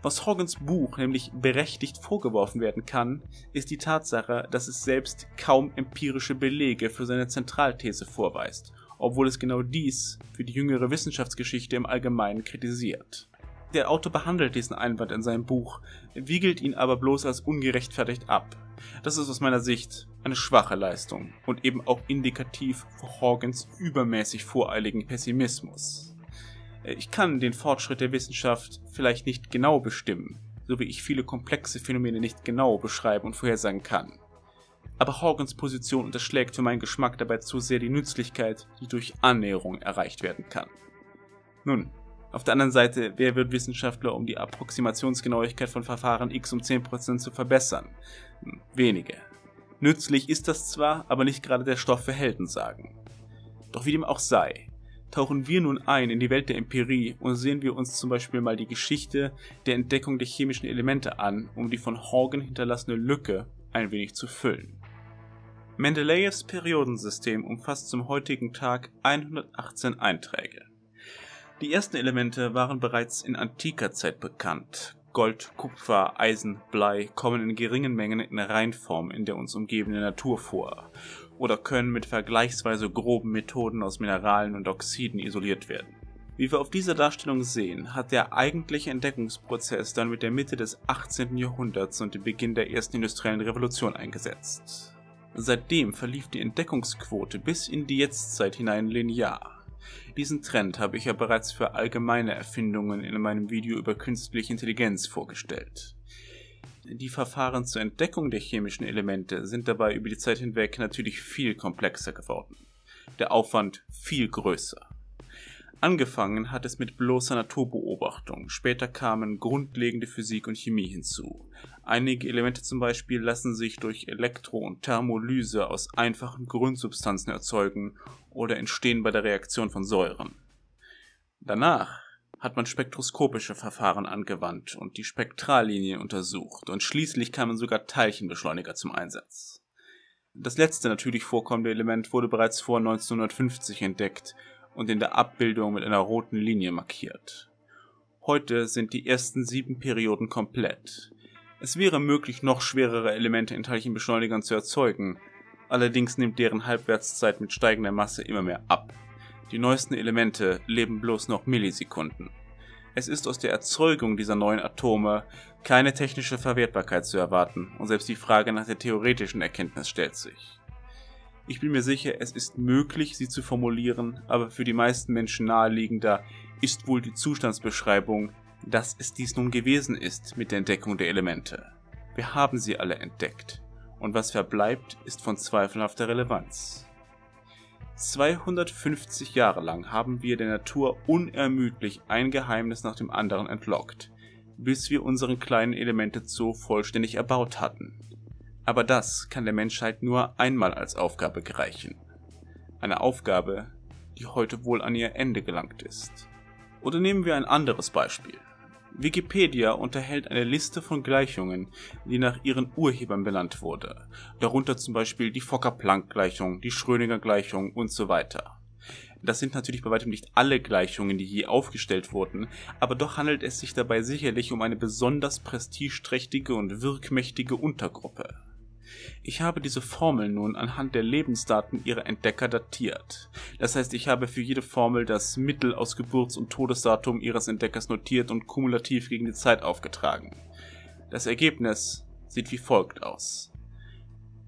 Was Hoggins Buch nämlich berechtigt vorgeworfen werden kann, ist die Tatsache, dass es selbst kaum empirische Belege für seine Zentralthese vorweist, obwohl es genau dies für die jüngere Wissenschaftsgeschichte im Allgemeinen kritisiert. Der Autor behandelt diesen Einwand in seinem Buch, wiegelt ihn aber bloß als ungerechtfertigt ab. Das ist aus meiner Sicht eine schwache Leistung und eben auch indikativ für Hoggins übermäßig voreiligen Pessimismus. Ich kann den Fortschritt der Wissenschaft vielleicht nicht genau bestimmen, so wie ich viele komplexe Phänomene nicht genau beschreiben und vorhersagen kann. Aber Hawkins Position unterschlägt für meinen Geschmack dabei zu sehr die Nützlichkeit, die durch Annäherung erreicht werden kann. Nun, auf der anderen Seite, wer wird Wissenschaftler, um die Approximationsgenauigkeit von Verfahren X um 10% zu verbessern? Hm, wenige. Nützlich ist das zwar, aber nicht gerade der Stoff für Heldensagen. Doch wie dem auch sei, tauchen wir nun ein in die Welt der Empirie und sehen wir uns zum Beispiel mal die Geschichte der Entdeckung der chemischen Elemente an, um die von Horgan hinterlassene Lücke ein wenig zu füllen. Mendeleevs Periodensystem umfasst zum heutigen Tag 118 Einträge. Die ersten Elemente waren bereits in antiker Zeit bekannt. Gold, Kupfer, Eisen, Blei kommen in geringen Mengen in Reinform in der uns umgebenden Natur vor oder können mit vergleichsweise groben Methoden aus Mineralen und Oxiden isoliert werden. Wie wir auf dieser Darstellung sehen, hat der eigentliche Entdeckungsprozess dann mit der Mitte des 18. Jahrhunderts und dem Beginn der ersten industriellen Revolution eingesetzt. Seitdem verlief die Entdeckungsquote bis in die Jetztzeit hinein linear. Diesen Trend habe ich ja bereits für allgemeine Erfindungen in meinem Video über künstliche Intelligenz vorgestellt. Die Verfahren zur Entdeckung der chemischen Elemente sind dabei über die Zeit hinweg natürlich viel komplexer geworden. Der Aufwand viel größer. Angefangen hat es mit bloßer Naturbeobachtung, später kamen grundlegende Physik und Chemie hinzu. Einige Elemente zum Beispiel lassen sich durch Elektro- und Thermolyse aus einfachen Grundsubstanzen erzeugen oder entstehen bei der Reaktion von Säuren. Danach hat man spektroskopische Verfahren angewandt und die Spektrallinien untersucht und schließlich kamen sogar Teilchenbeschleuniger zum Einsatz. Das letzte natürlich vorkommende Element wurde bereits vor 1950 entdeckt und in der Abbildung mit einer roten Linie markiert. Heute sind die ersten sieben Perioden komplett. Es wäre möglich, noch schwerere Elemente in Teilchenbeschleunigern zu erzeugen, allerdings nimmt deren Halbwertszeit mit steigender Masse immer mehr ab. Die neuesten Elemente leben bloß noch Millisekunden. Es ist aus der Erzeugung dieser neuen Atome keine technische Verwertbarkeit zu erwarten und selbst die Frage nach der theoretischen Erkenntnis stellt sich. Ich bin mir sicher, es ist möglich, sie zu formulieren, aber für die meisten Menschen naheliegender ist wohl die Zustandsbeschreibung, dass es dies nun gewesen ist mit der Entdeckung der Elemente. Wir haben sie alle entdeckt, und was verbleibt, ist von zweifelhafter Relevanz. 250 Jahre lang haben wir der Natur unermüdlich ein Geheimnis nach dem anderen entlockt, bis wir unseren kleinen Elemente-Zoo vollständig erbaut hatten. Aber das kann der Menschheit nur einmal als Aufgabe gereichen. Eine Aufgabe, die heute wohl an ihr Ende gelangt ist. Oder nehmen wir ein anderes Beispiel. Wikipedia unterhält eine Liste von Gleichungen, die nach ihren Urhebern benannt wurde, darunter zum Beispiel die Fokker-Planck-Gleichung, die Schrödinger-Gleichung und so weiter. Das sind natürlich bei weitem nicht alle Gleichungen, die je aufgestellt wurden, aber doch handelt es sich dabei sicherlich um eine besonders prestigeträchtige und wirkmächtige Untergruppe. Ich habe diese Formel nun anhand der Lebensdaten ihrer Entdecker datiert. Das heißt, ich habe für jede Formel das Mittel aus Geburts- und Todesdatum ihres Entdeckers notiert und kumulativ gegen die Zeit aufgetragen. Das Ergebnis sieht wie folgt aus.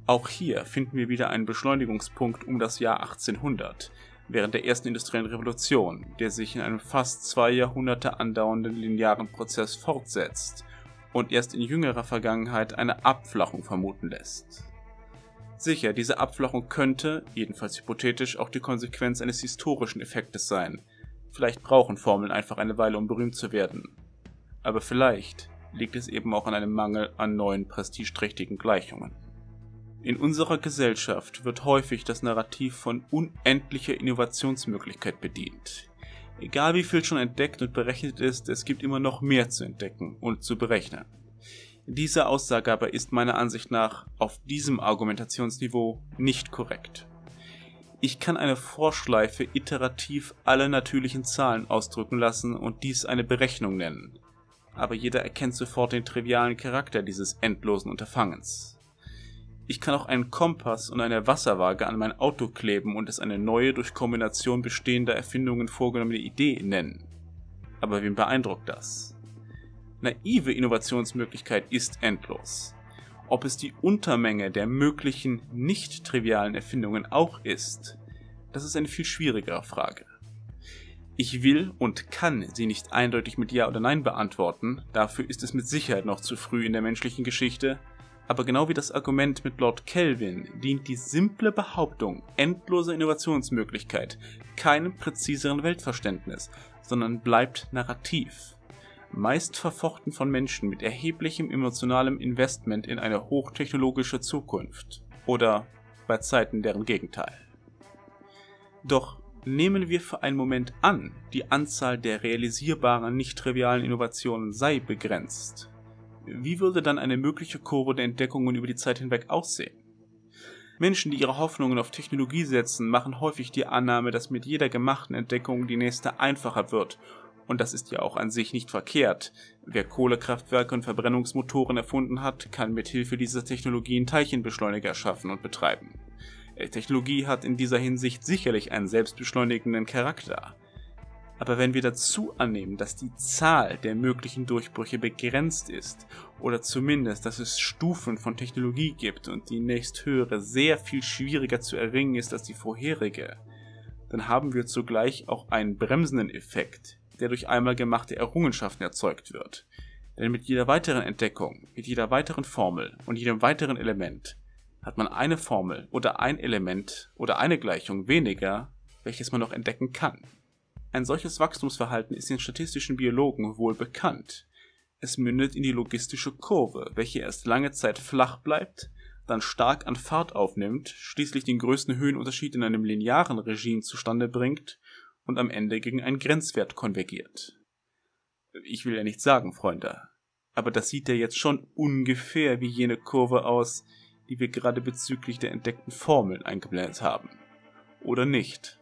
Auch hier finden wir wieder einen Beschleunigungspunkt um das Jahr 1800, während der ersten industriellen Revolution, der sich in einem fast zwei Jahrhunderte andauernden linearen Prozess fortsetzt und erst in jüngerer Vergangenheit eine Abflachung vermuten lässt. Sicher, diese Abflachung könnte, jedenfalls hypothetisch, auch die Konsequenz eines historischen Effektes sein. Vielleicht brauchen Formeln einfach eine Weile, um berühmt zu werden. Aber vielleicht liegt es eben auch an einem Mangel an neuen prestigeträchtigen Gleichungen. In unserer Gesellschaft wird häufig das Narrativ von unendlicher Innovationsmöglichkeit bedient. Egal wie viel schon entdeckt und berechnet ist, es gibt immer noch mehr zu entdecken und zu berechnen. Diese Aussage aber ist meiner Ansicht nach auf diesem Argumentationsniveau nicht korrekt. Ich kann eine Vorschleife iterativ alle natürlichen Zahlen ausdrücken lassen und dies eine Berechnung nennen. Aber jeder erkennt sofort den trivialen Charakter dieses endlosen Unterfangens. Ich kann auch einen Kompass und eine Wasserwaage an mein Auto kleben und es eine neue, durch Kombination bestehender Erfindungen vorgenommene Idee nennen. Aber wen beeindruckt das? Naive Innovationsmöglichkeit ist endlos. Ob es die Untermenge der möglichen nicht trivialen Erfindungen auch ist, das ist eine viel schwierigere Frage. Ich will und kann sie nicht eindeutig mit Ja oder Nein beantworten, dafür ist es mit Sicherheit noch zu früh in der menschlichen Geschichte, aber genau wie das Argument mit Lord Kelvin dient die simple Behauptung endloser Innovationsmöglichkeit keinem präziseren Weltverständnis, sondern bleibt narrativ. Meist verfochten von Menschen mit erheblichem emotionalem Investment in eine hochtechnologische Zukunft. Oder bei Zeiten deren Gegenteil. Doch nehmen wir für einen Moment an, die Anzahl der realisierbaren, nicht trivialen Innovationen sei begrenzt wie würde dann eine mögliche Kurve der Entdeckungen über die Zeit hinweg aussehen? Menschen, die ihre Hoffnungen auf Technologie setzen, machen häufig die Annahme, dass mit jeder gemachten Entdeckung die nächste einfacher wird. Und das ist ja auch an sich nicht verkehrt. Wer Kohlekraftwerke und Verbrennungsmotoren erfunden hat, kann mit Hilfe dieser Technologien Teilchenbeschleuniger erschaffen und betreiben. Äh, Technologie hat in dieser Hinsicht sicherlich einen selbstbeschleunigenden Charakter. Aber wenn wir dazu annehmen, dass die Zahl der möglichen Durchbrüche begrenzt ist, oder zumindest, dass es Stufen von Technologie gibt und die nächsthöhere sehr viel schwieriger zu erringen ist als die vorherige, dann haben wir zugleich auch einen bremsenden Effekt, der durch einmal gemachte Errungenschaften erzeugt wird. Denn mit jeder weiteren Entdeckung, mit jeder weiteren Formel und jedem weiteren Element hat man eine Formel oder ein Element oder eine Gleichung weniger, welches man noch entdecken kann. Ein solches Wachstumsverhalten ist den statistischen Biologen wohl bekannt. Es mündet in die logistische Kurve, welche erst lange Zeit flach bleibt, dann stark an Fahrt aufnimmt, schließlich den größten Höhenunterschied in einem linearen Regime zustande bringt und am Ende gegen einen Grenzwert konvergiert. Ich will ja nicht sagen, Freunde, aber das sieht ja jetzt schon ungefähr wie jene Kurve aus, die wir gerade bezüglich der entdeckten Formeln eingeblendet haben. Oder nicht?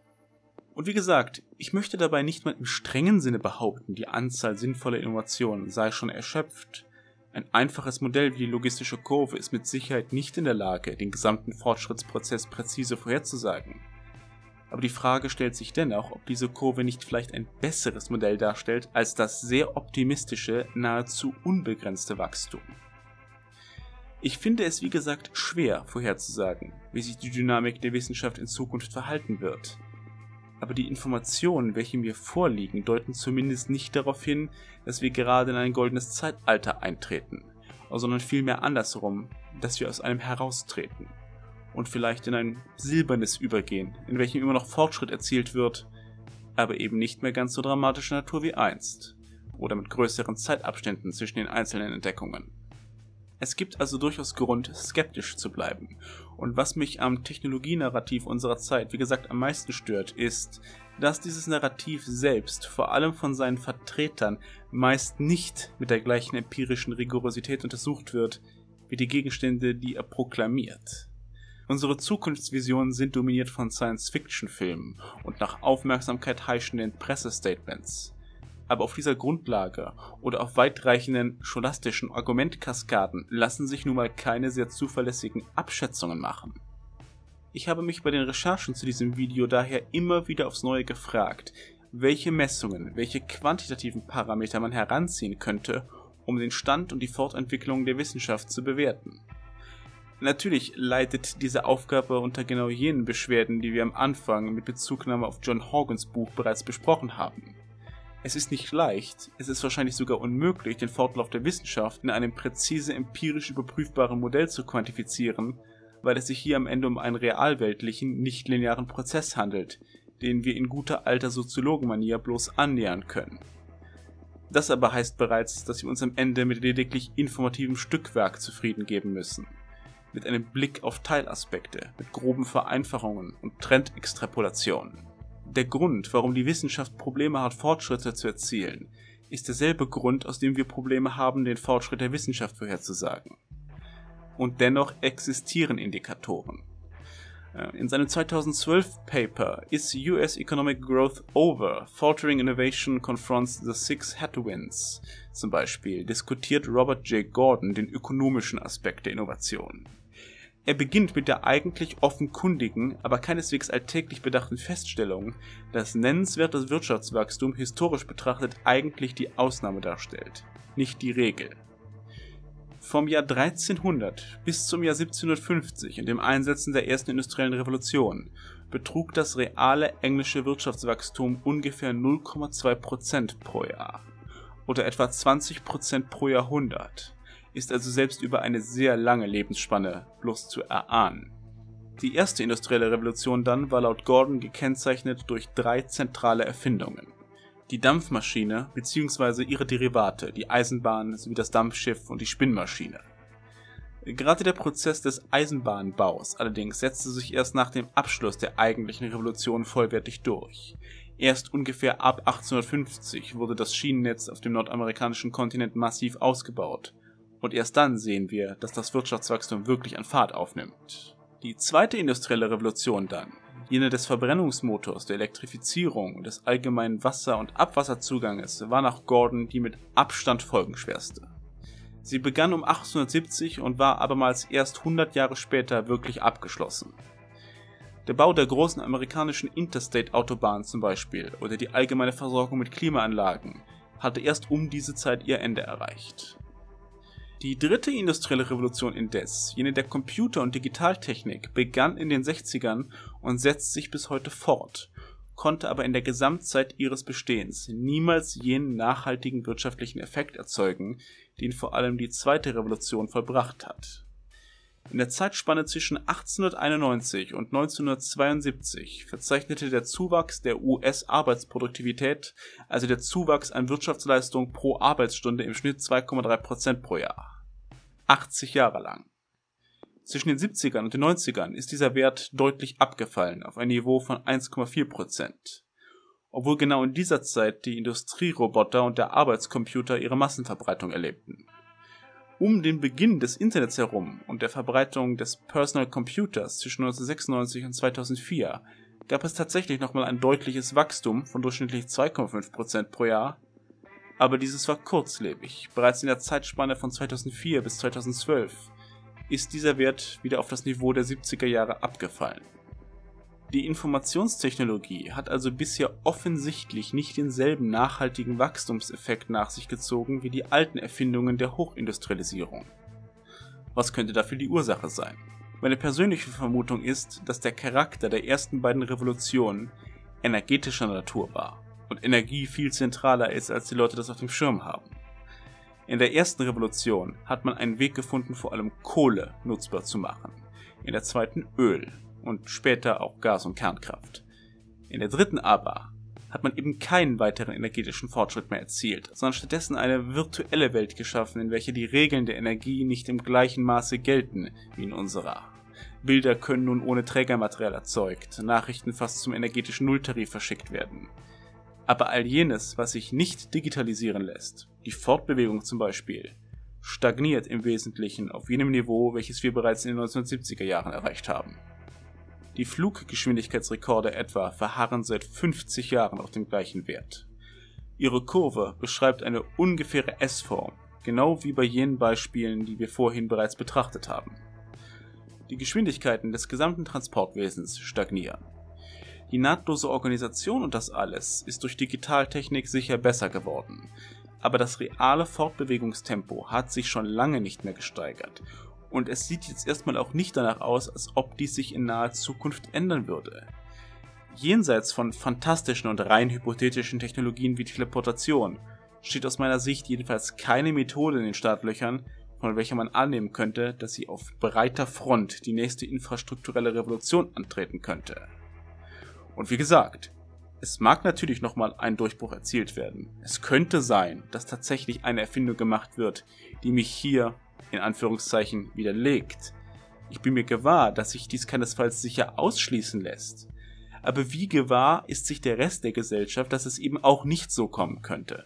Und wie gesagt, ich möchte dabei nicht mal im strengen Sinne behaupten, die Anzahl sinnvoller Innovationen sei schon erschöpft. Ein einfaches Modell wie die logistische Kurve ist mit Sicherheit nicht in der Lage, den gesamten Fortschrittsprozess präzise vorherzusagen. aber die Frage stellt sich dennoch, ob diese Kurve nicht vielleicht ein besseres Modell darstellt als das sehr optimistische, nahezu unbegrenzte Wachstum. Ich finde es wie gesagt schwer vorherzusagen, wie sich die Dynamik der Wissenschaft in Zukunft verhalten wird. Aber die Informationen, welche mir vorliegen, deuten zumindest nicht darauf hin, dass wir gerade in ein goldenes Zeitalter eintreten, sondern vielmehr andersrum, dass wir aus einem heraustreten und vielleicht in ein silbernes übergehen, in welchem immer noch Fortschritt erzielt wird, aber eben nicht mehr ganz so dramatischer Natur wie einst oder mit größeren Zeitabständen zwischen den einzelnen Entdeckungen. Es gibt also durchaus Grund, skeptisch zu bleiben. Und was mich am Technologienarrativ unserer Zeit, wie gesagt, am meisten stört, ist, dass dieses Narrativ selbst vor allem von seinen Vertretern meist nicht mit der gleichen empirischen Rigorosität untersucht wird, wie die Gegenstände, die er proklamiert. Unsere Zukunftsvisionen sind dominiert von Science-Fiction-Filmen und nach Aufmerksamkeit heischenden Pressestatements. Aber auf dieser Grundlage oder auf weitreichenden scholastischen Argumentkaskaden lassen sich nun mal keine sehr zuverlässigen Abschätzungen machen. Ich habe mich bei den Recherchen zu diesem Video daher immer wieder aufs Neue gefragt, welche Messungen, welche quantitativen Parameter man heranziehen könnte, um den Stand und die Fortentwicklung der Wissenschaft zu bewerten. Natürlich leidet diese Aufgabe unter genau jenen Beschwerden, die wir am Anfang mit Bezugnahme auf John Horgans Buch bereits besprochen haben. Es ist nicht leicht, es ist wahrscheinlich sogar unmöglich, den Fortlauf der Wissenschaft in einem präzise empirisch überprüfbaren Modell zu quantifizieren, weil es sich hier am Ende um einen realweltlichen, nicht linearen Prozess handelt, den wir in guter alter Soziologenmanier bloß annähern können. Das aber heißt bereits, dass wir uns am Ende mit lediglich informativem Stückwerk zufrieden geben müssen mit einem Blick auf Teilaspekte, mit groben Vereinfachungen und Trendextrapolationen. Der Grund, warum die Wissenschaft Probleme hat, Fortschritte zu erzielen, ist derselbe Grund, aus dem wir Probleme haben, den Fortschritt der Wissenschaft vorherzusagen. Und dennoch existieren Indikatoren. Äh, in seinem 2012 Paper Is US Economic Growth Over? Faltering Innovation Confronts the Six Headwinds zum Beispiel diskutiert Robert J. Gordon den ökonomischen Aspekt der Innovation. Er beginnt mit der eigentlich offenkundigen, aber keineswegs alltäglich bedachten Feststellung, dass nennenswertes Wirtschaftswachstum historisch betrachtet eigentlich die Ausnahme darstellt, nicht die Regel. Vom Jahr 1300 bis zum Jahr 1750 und dem Einsetzen der ersten industriellen Revolution betrug das reale englische Wirtschaftswachstum ungefähr 0,2% pro Jahr oder etwa 20% pro Jahrhundert ist also selbst über eine sehr lange Lebensspanne bloß zu erahnen. Die erste industrielle Revolution dann war laut Gordon gekennzeichnet durch drei zentrale Erfindungen. Die Dampfmaschine bzw. ihre Derivate, die Eisenbahn sowie das Dampfschiff und die Spinnmaschine. Gerade der Prozess des Eisenbahnbaus allerdings setzte sich erst nach dem Abschluss der eigentlichen Revolution vollwertig durch. Erst ungefähr ab 1850 wurde das Schienennetz auf dem nordamerikanischen Kontinent massiv ausgebaut und erst dann sehen wir, dass das Wirtschaftswachstum wirklich an Fahrt aufnimmt. Die zweite industrielle Revolution dann, jene des Verbrennungsmotors, der Elektrifizierung und des allgemeinen Wasser- und Abwasserzuganges, war nach Gordon die mit Abstand folgenschwerste. Sie begann um 1870 und war abermals erst 100 Jahre später wirklich abgeschlossen. Der Bau der großen amerikanischen Interstate-Autobahnen zum Beispiel oder die allgemeine Versorgung mit Klimaanlagen hatte erst um diese Zeit ihr Ende erreicht. Die dritte industrielle Revolution indes, jene der Computer- und Digitaltechnik, begann in den 60ern und setzt sich bis heute fort, konnte aber in der Gesamtzeit ihres Bestehens niemals jenen nachhaltigen wirtschaftlichen Effekt erzeugen, den vor allem die zweite Revolution vollbracht hat. In der Zeitspanne zwischen 1891 und 1972 verzeichnete der Zuwachs der US-Arbeitsproduktivität, also der Zuwachs an Wirtschaftsleistung pro Arbeitsstunde im Schnitt 2,3% pro Jahr. 80 Jahre lang. Zwischen den 70ern und den 90ern ist dieser Wert deutlich abgefallen auf ein Niveau von 1,4% obwohl genau in dieser Zeit die Industrieroboter und der Arbeitscomputer ihre Massenverbreitung erlebten. Um den Beginn des Internets herum und der Verbreitung des Personal Computers zwischen 1996 und 2004 gab es tatsächlich nochmal ein deutliches Wachstum von durchschnittlich 2,5% pro Jahr aber dieses war kurzlebig. Bereits in der Zeitspanne von 2004 bis 2012 ist dieser Wert wieder auf das Niveau der 70er Jahre abgefallen. Die Informationstechnologie hat also bisher offensichtlich nicht denselben nachhaltigen Wachstumseffekt nach sich gezogen wie die alten Erfindungen der Hochindustrialisierung. Was könnte dafür die Ursache sein? Meine persönliche Vermutung ist, dass der Charakter der ersten beiden Revolutionen energetischer Natur war und Energie viel zentraler ist, als die Leute das auf dem Schirm haben. In der ersten Revolution hat man einen Weg gefunden, vor allem Kohle nutzbar zu machen. In der zweiten Öl und später auch Gas- und Kernkraft. In der dritten aber hat man eben keinen weiteren energetischen Fortschritt mehr erzielt, sondern stattdessen eine virtuelle Welt geschaffen, in welcher die Regeln der Energie nicht im gleichen Maße gelten wie in unserer. Bilder können nun ohne Trägermaterial erzeugt, Nachrichten fast zum energetischen Nulltarif verschickt werden. Aber all jenes, was sich nicht digitalisieren lässt, die Fortbewegung zum Beispiel, stagniert im Wesentlichen auf jenem Niveau, welches wir bereits in den 1970er Jahren erreicht haben. Die Fluggeschwindigkeitsrekorde etwa verharren seit 50 Jahren auf dem gleichen Wert. Ihre Kurve beschreibt eine ungefähre S-Form, genau wie bei jenen Beispielen, die wir vorhin bereits betrachtet haben. Die Geschwindigkeiten des gesamten Transportwesens stagnieren. Die nahtlose Organisation und das alles ist durch Digitaltechnik sicher besser geworden, aber das reale Fortbewegungstempo hat sich schon lange nicht mehr gesteigert und es sieht jetzt erstmal auch nicht danach aus, als ob dies sich in naher Zukunft ändern würde. Jenseits von fantastischen und rein hypothetischen Technologien wie Teleportation steht aus meiner Sicht jedenfalls keine Methode in den Startlöchern, von welcher man annehmen könnte, dass sie auf breiter Front die nächste infrastrukturelle Revolution antreten könnte. Und wie gesagt, es mag natürlich nochmal ein Durchbruch erzielt werden. Es könnte sein, dass tatsächlich eine Erfindung gemacht wird, die mich hier in Anführungszeichen widerlegt. Ich bin mir gewahr, dass sich dies keinesfalls sicher ausschließen lässt. Aber wie gewahr ist sich der Rest der Gesellschaft, dass es eben auch nicht so kommen könnte?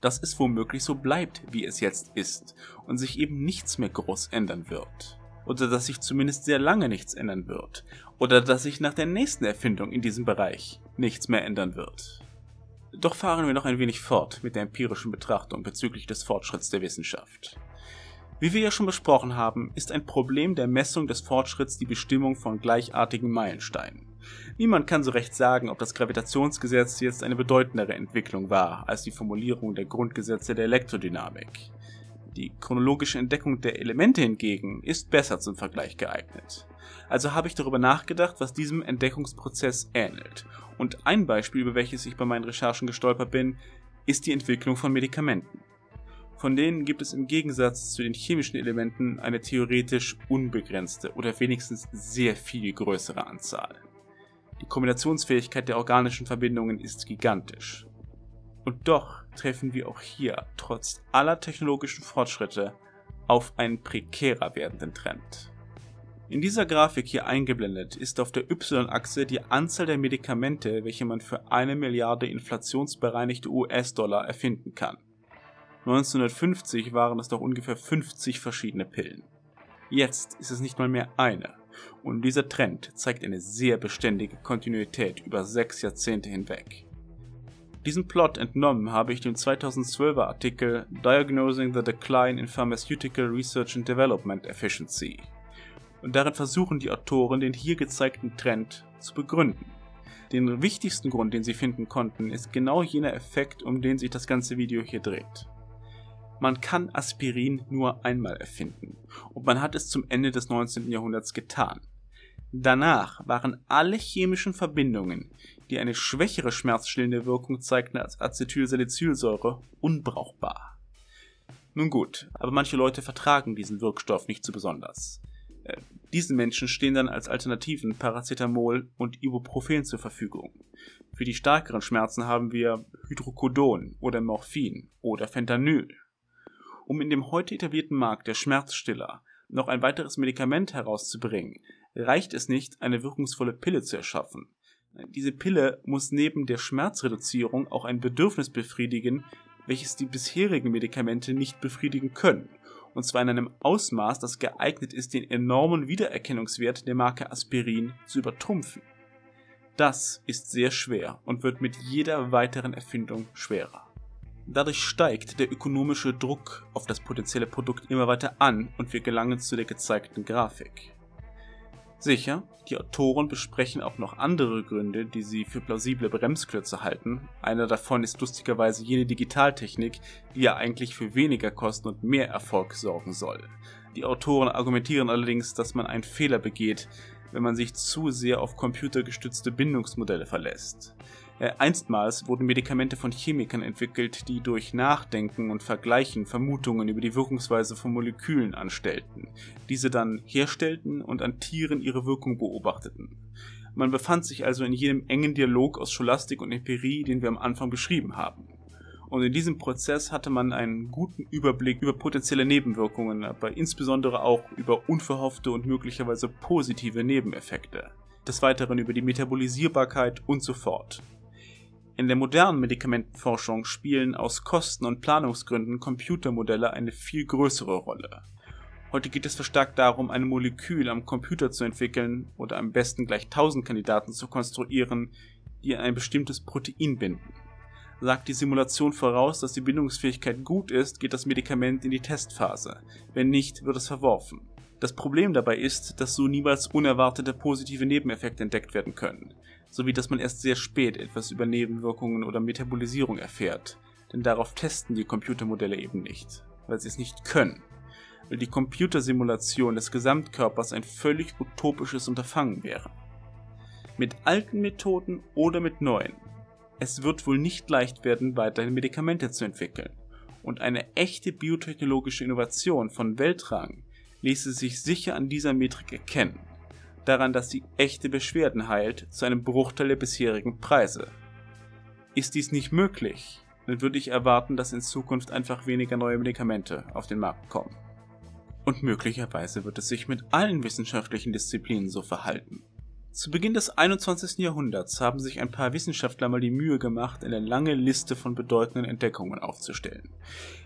Dass es womöglich so bleibt, wie es jetzt ist und sich eben nichts mehr groß ändern wird. Oder dass sich zumindest sehr lange nichts ändern wird. Oder dass sich nach der nächsten Erfindung in diesem Bereich nichts mehr ändern wird. Doch fahren wir noch ein wenig fort mit der empirischen Betrachtung bezüglich des Fortschritts der Wissenschaft. Wie wir ja schon besprochen haben, ist ein Problem der Messung des Fortschritts die Bestimmung von gleichartigen Meilensteinen. Niemand kann so recht sagen, ob das Gravitationsgesetz jetzt eine bedeutendere Entwicklung war als die Formulierung der Grundgesetze der Elektrodynamik. Die chronologische Entdeckung der Elemente hingegen ist besser zum Vergleich geeignet. Also habe ich darüber nachgedacht, was diesem Entdeckungsprozess ähnelt. Und ein Beispiel, über welches ich bei meinen Recherchen gestolpert bin, ist die Entwicklung von Medikamenten. Von denen gibt es im Gegensatz zu den chemischen Elementen eine theoretisch unbegrenzte oder wenigstens sehr viel größere Anzahl. Die Kombinationsfähigkeit der organischen Verbindungen ist gigantisch. Und doch treffen wir auch hier, trotz aller technologischen Fortschritte, auf einen prekärer werdenden Trend. In dieser Grafik hier eingeblendet ist auf der Y-Achse die Anzahl der Medikamente, welche man für eine Milliarde inflationsbereinigte US-Dollar erfinden kann. 1950 waren es doch ungefähr 50 verschiedene Pillen. Jetzt ist es nicht mal mehr eine. Und dieser Trend zeigt eine sehr beständige Kontinuität über sechs Jahrzehnte hinweg. Diesem Plot entnommen habe ich dem 2012er Artikel Diagnosing the Decline in Pharmaceutical Research and Development Efficiency. Und darin versuchen die Autoren den hier gezeigten Trend zu begründen. Den wichtigsten Grund, den sie finden konnten, ist genau jener Effekt, um den sich das ganze Video hier dreht. Man kann Aspirin nur einmal erfinden und man hat es zum Ende des 19. Jahrhunderts getan. Danach waren alle chemischen Verbindungen, die eine schwächere schmerzstillende Wirkung zeigten als Acetylsalicylsäure, unbrauchbar. Nun gut, aber manche Leute vertragen diesen Wirkstoff nicht so besonders. Äh, diesen Menschen stehen dann als Alternativen Paracetamol und Ibuprofen zur Verfügung. Für die stärkeren Schmerzen haben wir Hydrocodon oder Morphin oder Fentanyl um in dem heute etablierten Markt der Schmerzstiller noch ein weiteres Medikament herauszubringen, reicht es nicht, eine wirkungsvolle Pille zu erschaffen. Diese Pille muss neben der Schmerzreduzierung auch ein Bedürfnis befriedigen, welches die bisherigen Medikamente nicht befriedigen können, und zwar in einem Ausmaß, das geeignet ist, den enormen Wiedererkennungswert der Marke Aspirin zu übertrumpfen. Das ist sehr schwer und wird mit jeder weiteren Erfindung schwerer. Dadurch steigt der ökonomische Druck auf das potenzielle Produkt immer weiter an und wir gelangen zu der gezeigten Grafik. Sicher, die Autoren besprechen auch noch andere Gründe, die sie für plausible Bremsklötze halten. Einer davon ist lustigerweise jene Digitaltechnik, die ja eigentlich für weniger Kosten und mehr Erfolg sorgen soll. Die Autoren argumentieren allerdings, dass man einen Fehler begeht, wenn man sich zu sehr auf computergestützte Bindungsmodelle verlässt. Äh, einstmals wurden Medikamente von Chemikern entwickelt, die durch Nachdenken und Vergleichen Vermutungen über die Wirkungsweise von Molekülen anstellten, diese dann herstellten und an Tieren ihre Wirkung beobachteten. Man befand sich also in jenem engen Dialog aus Scholastik und Empirie, den wir am Anfang beschrieben haben. Und in diesem Prozess hatte man einen guten Überblick über potenzielle Nebenwirkungen, aber insbesondere auch über unverhoffte und möglicherweise positive Nebeneffekte. Des Weiteren über die Metabolisierbarkeit und so fort. In der modernen Medikamentenforschung spielen aus Kosten- und Planungsgründen Computermodelle eine viel größere Rolle. Heute geht es verstärkt darum, ein Molekül am Computer zu entwickeln oder am besten gleich 1000 Kandidaten zu konstruieren, die ein bestimmtes Protein binden. Sagt die Simulation voraus, dass die Bindungsfähigkeit gut ist, geht das Medikament in die Testphase. Wenn nicht, wird es verworfen. Das Problem dabei ist, dass so niemals unerwartete positive Nebeneffekte entdeckt werden können sowie dass man erst sehr spät etwas über Nebenwirkungen oder Metabolisierung erfährt, denn darauf testen die Computermodelle eben nicht, weil sie es nicht können, weil die Computersimulation des Gesamtkörpers ein völlig utopisches Unterfangen wäre. Mit alten Methoden oder mit neuen. Es wird wohl nicht leicht werden, weiterhin Medikamente zu entwickeln. Und eine echte biotechnologische Innovation von Weltrang ließe sich sicher an dieser Metrik erkennen daran, dass sie echte Beschwerden heilt, zu einem Bruchteil der bisherigen Preise. Ist dies nicht möglich, dann würde ich erwarten, dass in Zukunft einfach weniger neue Medikamente auf den Markt kommen. Und möglicherweise wird es sich mit allen wissenschaftlichen Disziplinen so verhalten. Zu Beginn des 21. Jahrhunderts haben sich ein paar Wissenschaftler mal die Mühe gemacht, eine lange Liste von bedeutenden Entdeckungen aufzustellen.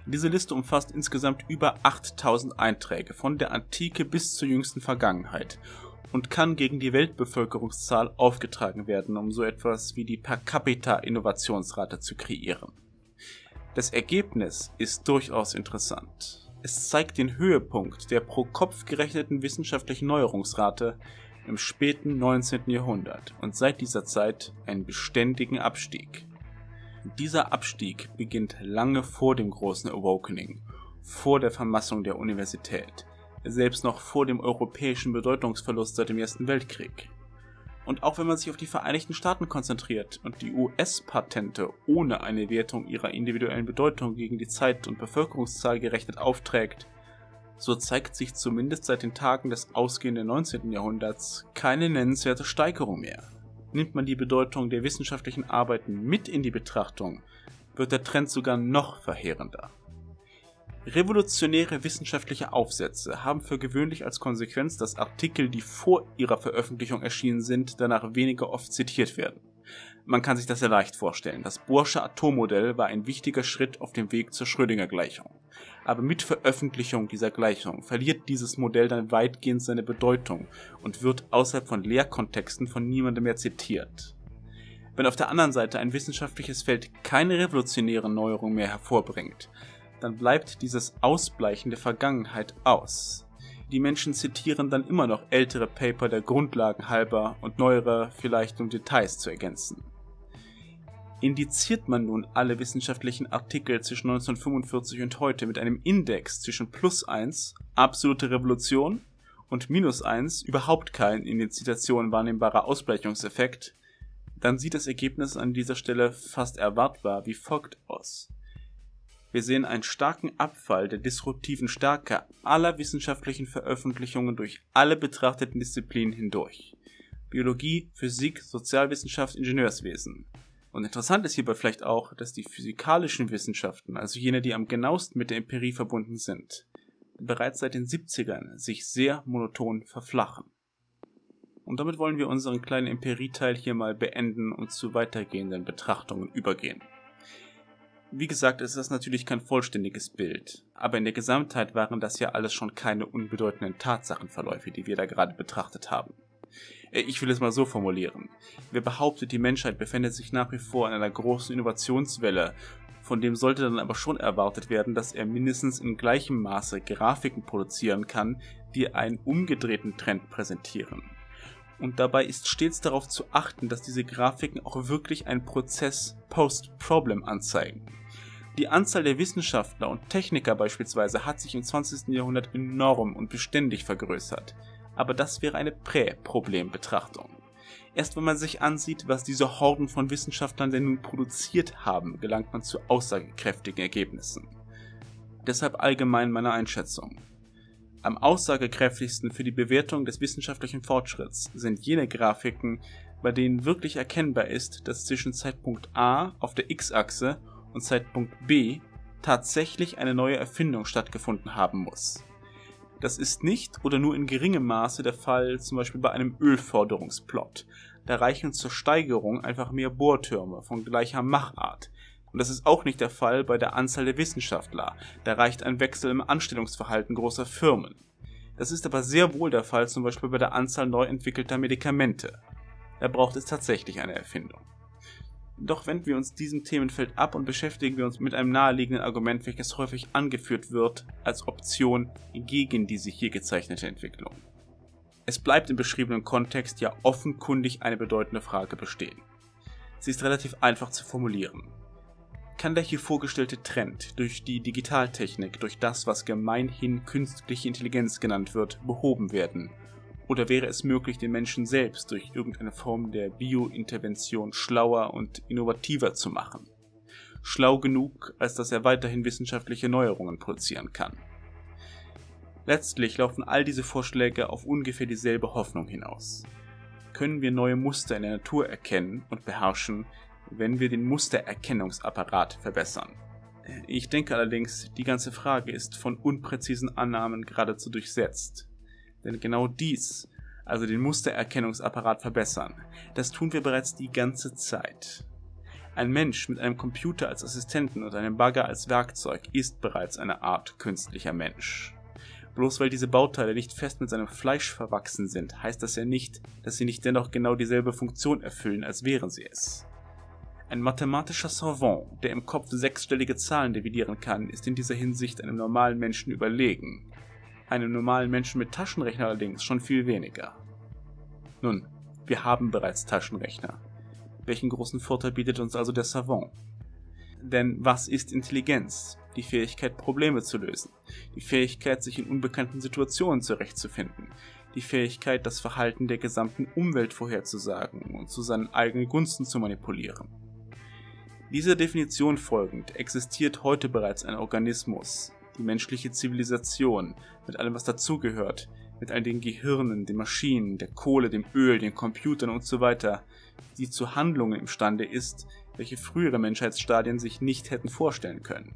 Diese Liste umfasst insgesamt über 8000 Einträge von der Antike bis zur jüngsten Vergangenheit und kann gegen die Weltbevölkerungszahl aufgetragen werden, um so etwas wie die Per-Capita-Innovationsrate zu kreieren. Das Ergebnis ist durchaus interessant. Es zeigt den Höhepunkt der pro Kopf gerechneten wissenschaftlichen Neuerungsrate im späten 19. Jahrhundert und seit dieser Zeit einen beständigen Abstieg. Dieser Abstieg beginnt lange vor dem großen Awakening, vor der Vermassung der Universität, selbst noch vor dem europäischen Bedeutungsverlust seit dem Ersten Weltkrieg. Und auch wenn man sich auf die Vereinigten Staaten konzentriert und die US-Patente ohne eine Wertung ihrer individuellen Bedeutung gegen die Zeit- und Bevölkerungszahl gerechnet aufträgt, so zeigt sich zumindest seit den Tagen des ausgehenden 19. Jahrhunderts keine nennenswerte Steigerung mehr. Nimmt man die Bedeutung der wissenschaftlichen Arbeiten mit in die Betrachtung, wird der Trend sogar noch verheerender. Revolutionäre wissenschaftliche Aufsätze haben für gewöhnlich als Konsequenz, dass Artikel, die vor ihrer Veröffentlichung erschienen sind, danach weniger oft zitiert werden. Man kann sich das sehr leicht vorstellen. Das Bohrsche Atommodell war ein wichtiger Schritt auf dem Weg zur Schrödinger-Gleichung. Aber mit Veröffentlichung dieser Gleichung verliert dieses Modell dann weitgehend seine Bedeutung und wird außerhalb von Lehrkontexten von niemandem mehr zitiert. Wenn auf der anderen Seite ein wissenschaftliches Feld keine revolutionären Neuerungen mehr hervorbringt, dann bleibt dieses Ausbleichen der Vergangenheit aus. Die Menschen zitieren dann immer noch ältere Paper der Grundlagen halber und neuere vielleicht um Details zu ergänzen. Indiziert man nun alle wissenschaftlichen Artikel zwischen 1945 und heute mit einem Index zwischen plus 1, absolute Revolution, und minus 1, überhaupt kein in den Zitationen wahrnehmbarer Ausbleichungseffekt, dann sieht das Ergebnis an dieser Stelle fast erwartbar wie folgt aus. Wir sehen einen starken Abfall der disruptiven Stärke aller wissenschaftlichen Veröffentlichungen durch alle betrachteten Disziplinen hindurch. Biologie, Physik, Sozialwissenschaft, Ingenieurswesen. Und interessant ist hierbei vielleicht auch, dass die physikalischen Wissenschaften, also jene, die am genauesten mit der Empirie verbunden sind, bereits seit den 70ern sich sehr monoton verflachen. Und damit wollen wir unseren kleinen Empirieteil hier mal beenden und zu weitergehenden Betrachtungen übergehen. Wie gesagt, ist das natürlich kein vollständiges Bild, aber in der Gesamtheit waren das ja alles schon keine unbedeutenden Tatsachenverläufe, die wir da gerade betrachtet haben. Äh, ich will es mal so formulieren. Wer behauptet, die Menschheit befindet sich nach wie vor in einer großen Innovationswelle, von dem sollte dann aber schon erwartet werden, dass er mindestens in gleichem Maße Grafiken produzieren kann, die einen umgedrehten Trend präsentieren. Und dabei ist stets darauf zu achten, dass diese Grafiken auch wirklich einen Prozess Post-Problem anzeigen. Die Anzahl der Wissenschaftler und Techniker beispielsweise hat sich im 20. Jahrhundert enorm und beständig vergrößert. Aber das wäre eine Prä-Problem-Betrachtung. Erst wenn man sich ansieht, was diese Horden von Wissenschaftlern denn nun produziert haben, gelangt man zu aussagekräftigen Ergebnissen. Deshalb allgemein meine Einschätzung. Am aussagekräftigsten für die Bewertung des wissenschaftlichen Fortschritts sind jene Grafiken, bei denen wirklich erkennbar ist, dass zwischen Zeitpunkt A auf der x-Achse und Zeitpunkt B tatsächlich eine neue Erfindung stattgefunden haben muss. Das ist nicht oder nur in geringem Maße der Fall zum Beispiel bei einem Ölforderungsplot. Da reichen zur Steigerung einfach mehr Bohrtürme von gleicher Machart, und das ist auch nicht der Fall bei der Anzahl der Wissenschaftler, da reicht ein Wechsel im Anstellungsverhalten großer Firmen. Das ist aber sehr wohl der Fall zum Beispiel bei der Anzahl neu entwickelter Medikamente. Da braucht es tatsächlich eine Erfindung. Doch wenden wir uns diesem Themenfeld ab und beschäftigen wir uns mit einem naheliegenden Argument, welches häufig angeführt wird als Option gegen diese hier gezeichnete Entwicklung. Es bleibt im beschriebenen Kontext ja offenkundig eine bedeutende Frage bestehen. Sie ist relativ einfach zu formulieren kann der hier vorgestellte Trend durch die Digitaltechnik, durch das, was gemeinhin künstliche Intelligenz genannt wird, behoben werden? Oder wäre es möglich, den Menschen selbst durch irgendeine Form der Biointervention schlauer und innovativer zu machen? Schlau genug, als dass er weiterhin wissenschaftliche Neuerungen produzieren kann. Letztlich laufen all diese Vorschläge auf ungefähr dieselbe Hoffnung hinaus. Können wir neue Muster in der Natur erkennen und beherrschen, wenn wir den Mustererkennungsapparat verbessern. Ich denke allerdings, die ganze Frage ist von unpräzisen Annahmen geradezu durchsetzt. Denn genau dies, also den Mustererkennungsapparat verbessern, das tun wir bereits die ganze Zeit. Ein Mensch mit einem Computer als Assistenten und einem Bagger als Werkzeug ist bereits eine Art künstlicher Mensch. Bloß weil diese Bauteile nicht fest mit seinem Fleisch verwachsen sind, heißt das ja nicht, dass sie nicht dennoch genau dieselbe Funktion erfüllen, als wären sie es. Ein mathematischer Savant, der im Kopf sechsstellige Zahlen dividieren kann, ist in dieser Hinsicht einem normalen Menschen überlegen. Einem normalen Menschen mit Taschenrechner allerdings schon viel weniger. Nun, wir haben bereits Taschenrechner. Welchen großen Vorteil bietet uns also der Savant? Denn was ist Intelligenz? Die Fähigkeit, Probleme zu lösen. Die Fähigkeit, sich in unbekannten Situationen zurechtzufinden. Die Fähigkeit, das Verhalten der gesamten Umwelt vorherzusagen und zu seinen eigenen Gunsten zu manipulieren. Dieser Definition folgend existiert heute bereits ein Organismus, die menschliche Zivilisation, mit allem was dazugehört, mit all den Gehirnen, den Maschinen, der Kohle, dem Öl, den Computern und so weiter, die zu Handlungen imstande ist, welche frühere Menschheitsstadien sich nicht hätten vorstellen können.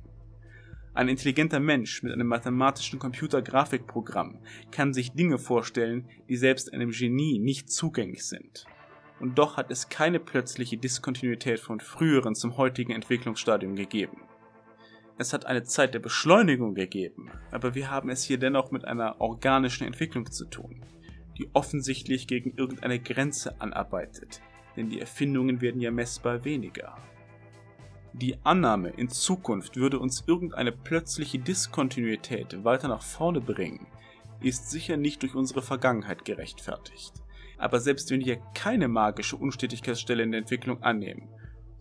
Ein intelligenter Mensch mit einem mathematischen Computergrafikprogramm kann sich Dinge vorstellen, die selbst einem Genie nicht zugänglich sind und doch hat es keine plötzliche Diskontinuität von früheren zum heutigen Entwicklungsstadium gegeben. Es hat eine Zeit der Beschleunigung gegeben, aber wir haben es hier dennoch mit einer organischen Entwicklung zu tun, die offensichtlich gegen irgendeine Grenze anarbeitet, denn die Erfindungen werden ja messbar weniger. Die Annahme, in Zukunft würde uns irgendeine plötzliche Diskontinuität weiter nach vorne bringen, ist sicher nicht durch unsere Vergangenheit gerechtfertigt. Aber selbst wenn wir keine magische Unstetigkeitsstelle in der Entwicklung annehmen,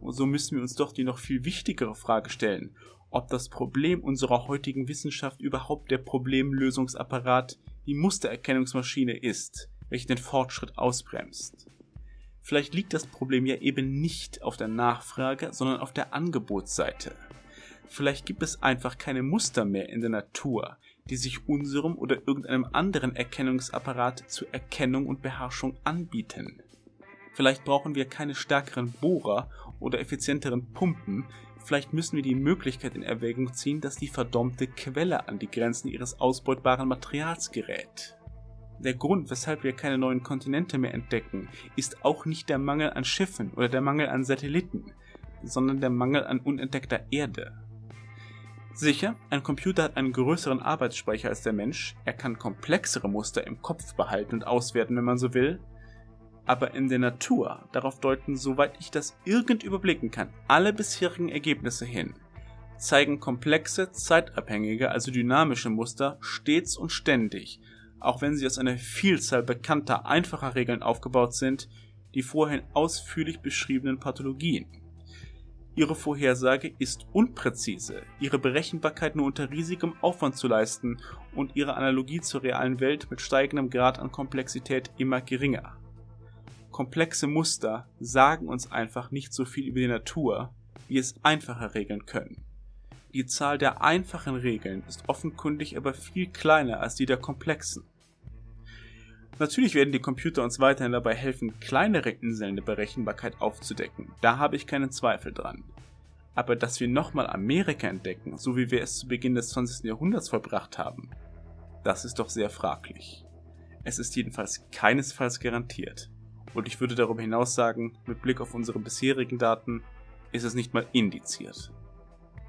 so müssen wir uns doch die noch viel wichtigere Frage stellen, ob das Problem unserer heutigen Wissenschaft überhaupt der Problemlösungsapparat, die Mustererkennungsmaschine ist, welche den Fortschritt ausbremst. Vielleicht liegt das Problem ja eben nicht auf der Nachfrage, sondern auf der Angebotsseite. Vielleicht gibt es einfach keine Muster mehr in der Natur, die sich unserem oder irgendeinem anderen Erkennungsapparat zur Erkennung und Beherrschung anbieten. Vielleicht brauchen wir keine stärkeren Bohrer oder effizienteren Pumpen, vielleicht müssen wir die Möglichkeit in Erwägung ziehen, dass die verdammte Quelle an die Grenzen ihres ausbeutbaren Materials gerät. Der Grund, weshalb wir keine neuen Kontinente mehr entdecken, ist auch nicht der Mangel an Schiffen oder der Mangel an Satelliten, sondern der Mangel an unentdeckter Erde. Sicher, ein Computer hat einen größeren Arbeitsspeicher als der Mensch, er kann komplexere Muster im Kopf behalten und auswerten, wenn man so will, aber in der Natur, darauf deuten, soweit ich das irgend überblicken kann, alle bisherigen Ergebnisse hin, zeigen komplexe, zeitabhängige, also dynamische Muster stets und ständig auch wenn sie aus einer Vielzahl bekannter, einfacher Regeln aufgebaut sind, die vorhin ausführlich beschriebenen Pathologien. Ihre Vorhersage ist unpräzise, ihre Berechenbarkeit nur unter riesigem Aufwand zu leisten und ihre Analogie zur realen Welt mit steigendem Grad an Komplexität immer geringer. Komplexe Muster sagen uns einfach nicht so viel über die Natur, wie es einfache Regeln können. Die Zahl der einfachen Regeln ist offenkundig aber viel kleiner als die der komplexen. Natürlich werden die Computer uns weiterhin dabei helfen, kleinere Inseln der Berechenbarkeit aufzudecken, da habe ich keinen Zweifel dran. Aber dass wir nochmal Amerika entdecken, so wie wir es zu Beginn des 20. Jahrhunderts vollbracht haben, das ist doch sehr fraglich. Es ist jedenfalls keinesfalls garantiert. Und ich würde darüber hinaus sagen, mit Blick auf unsere bisherigen Daten, ist es nicht mal indiziert.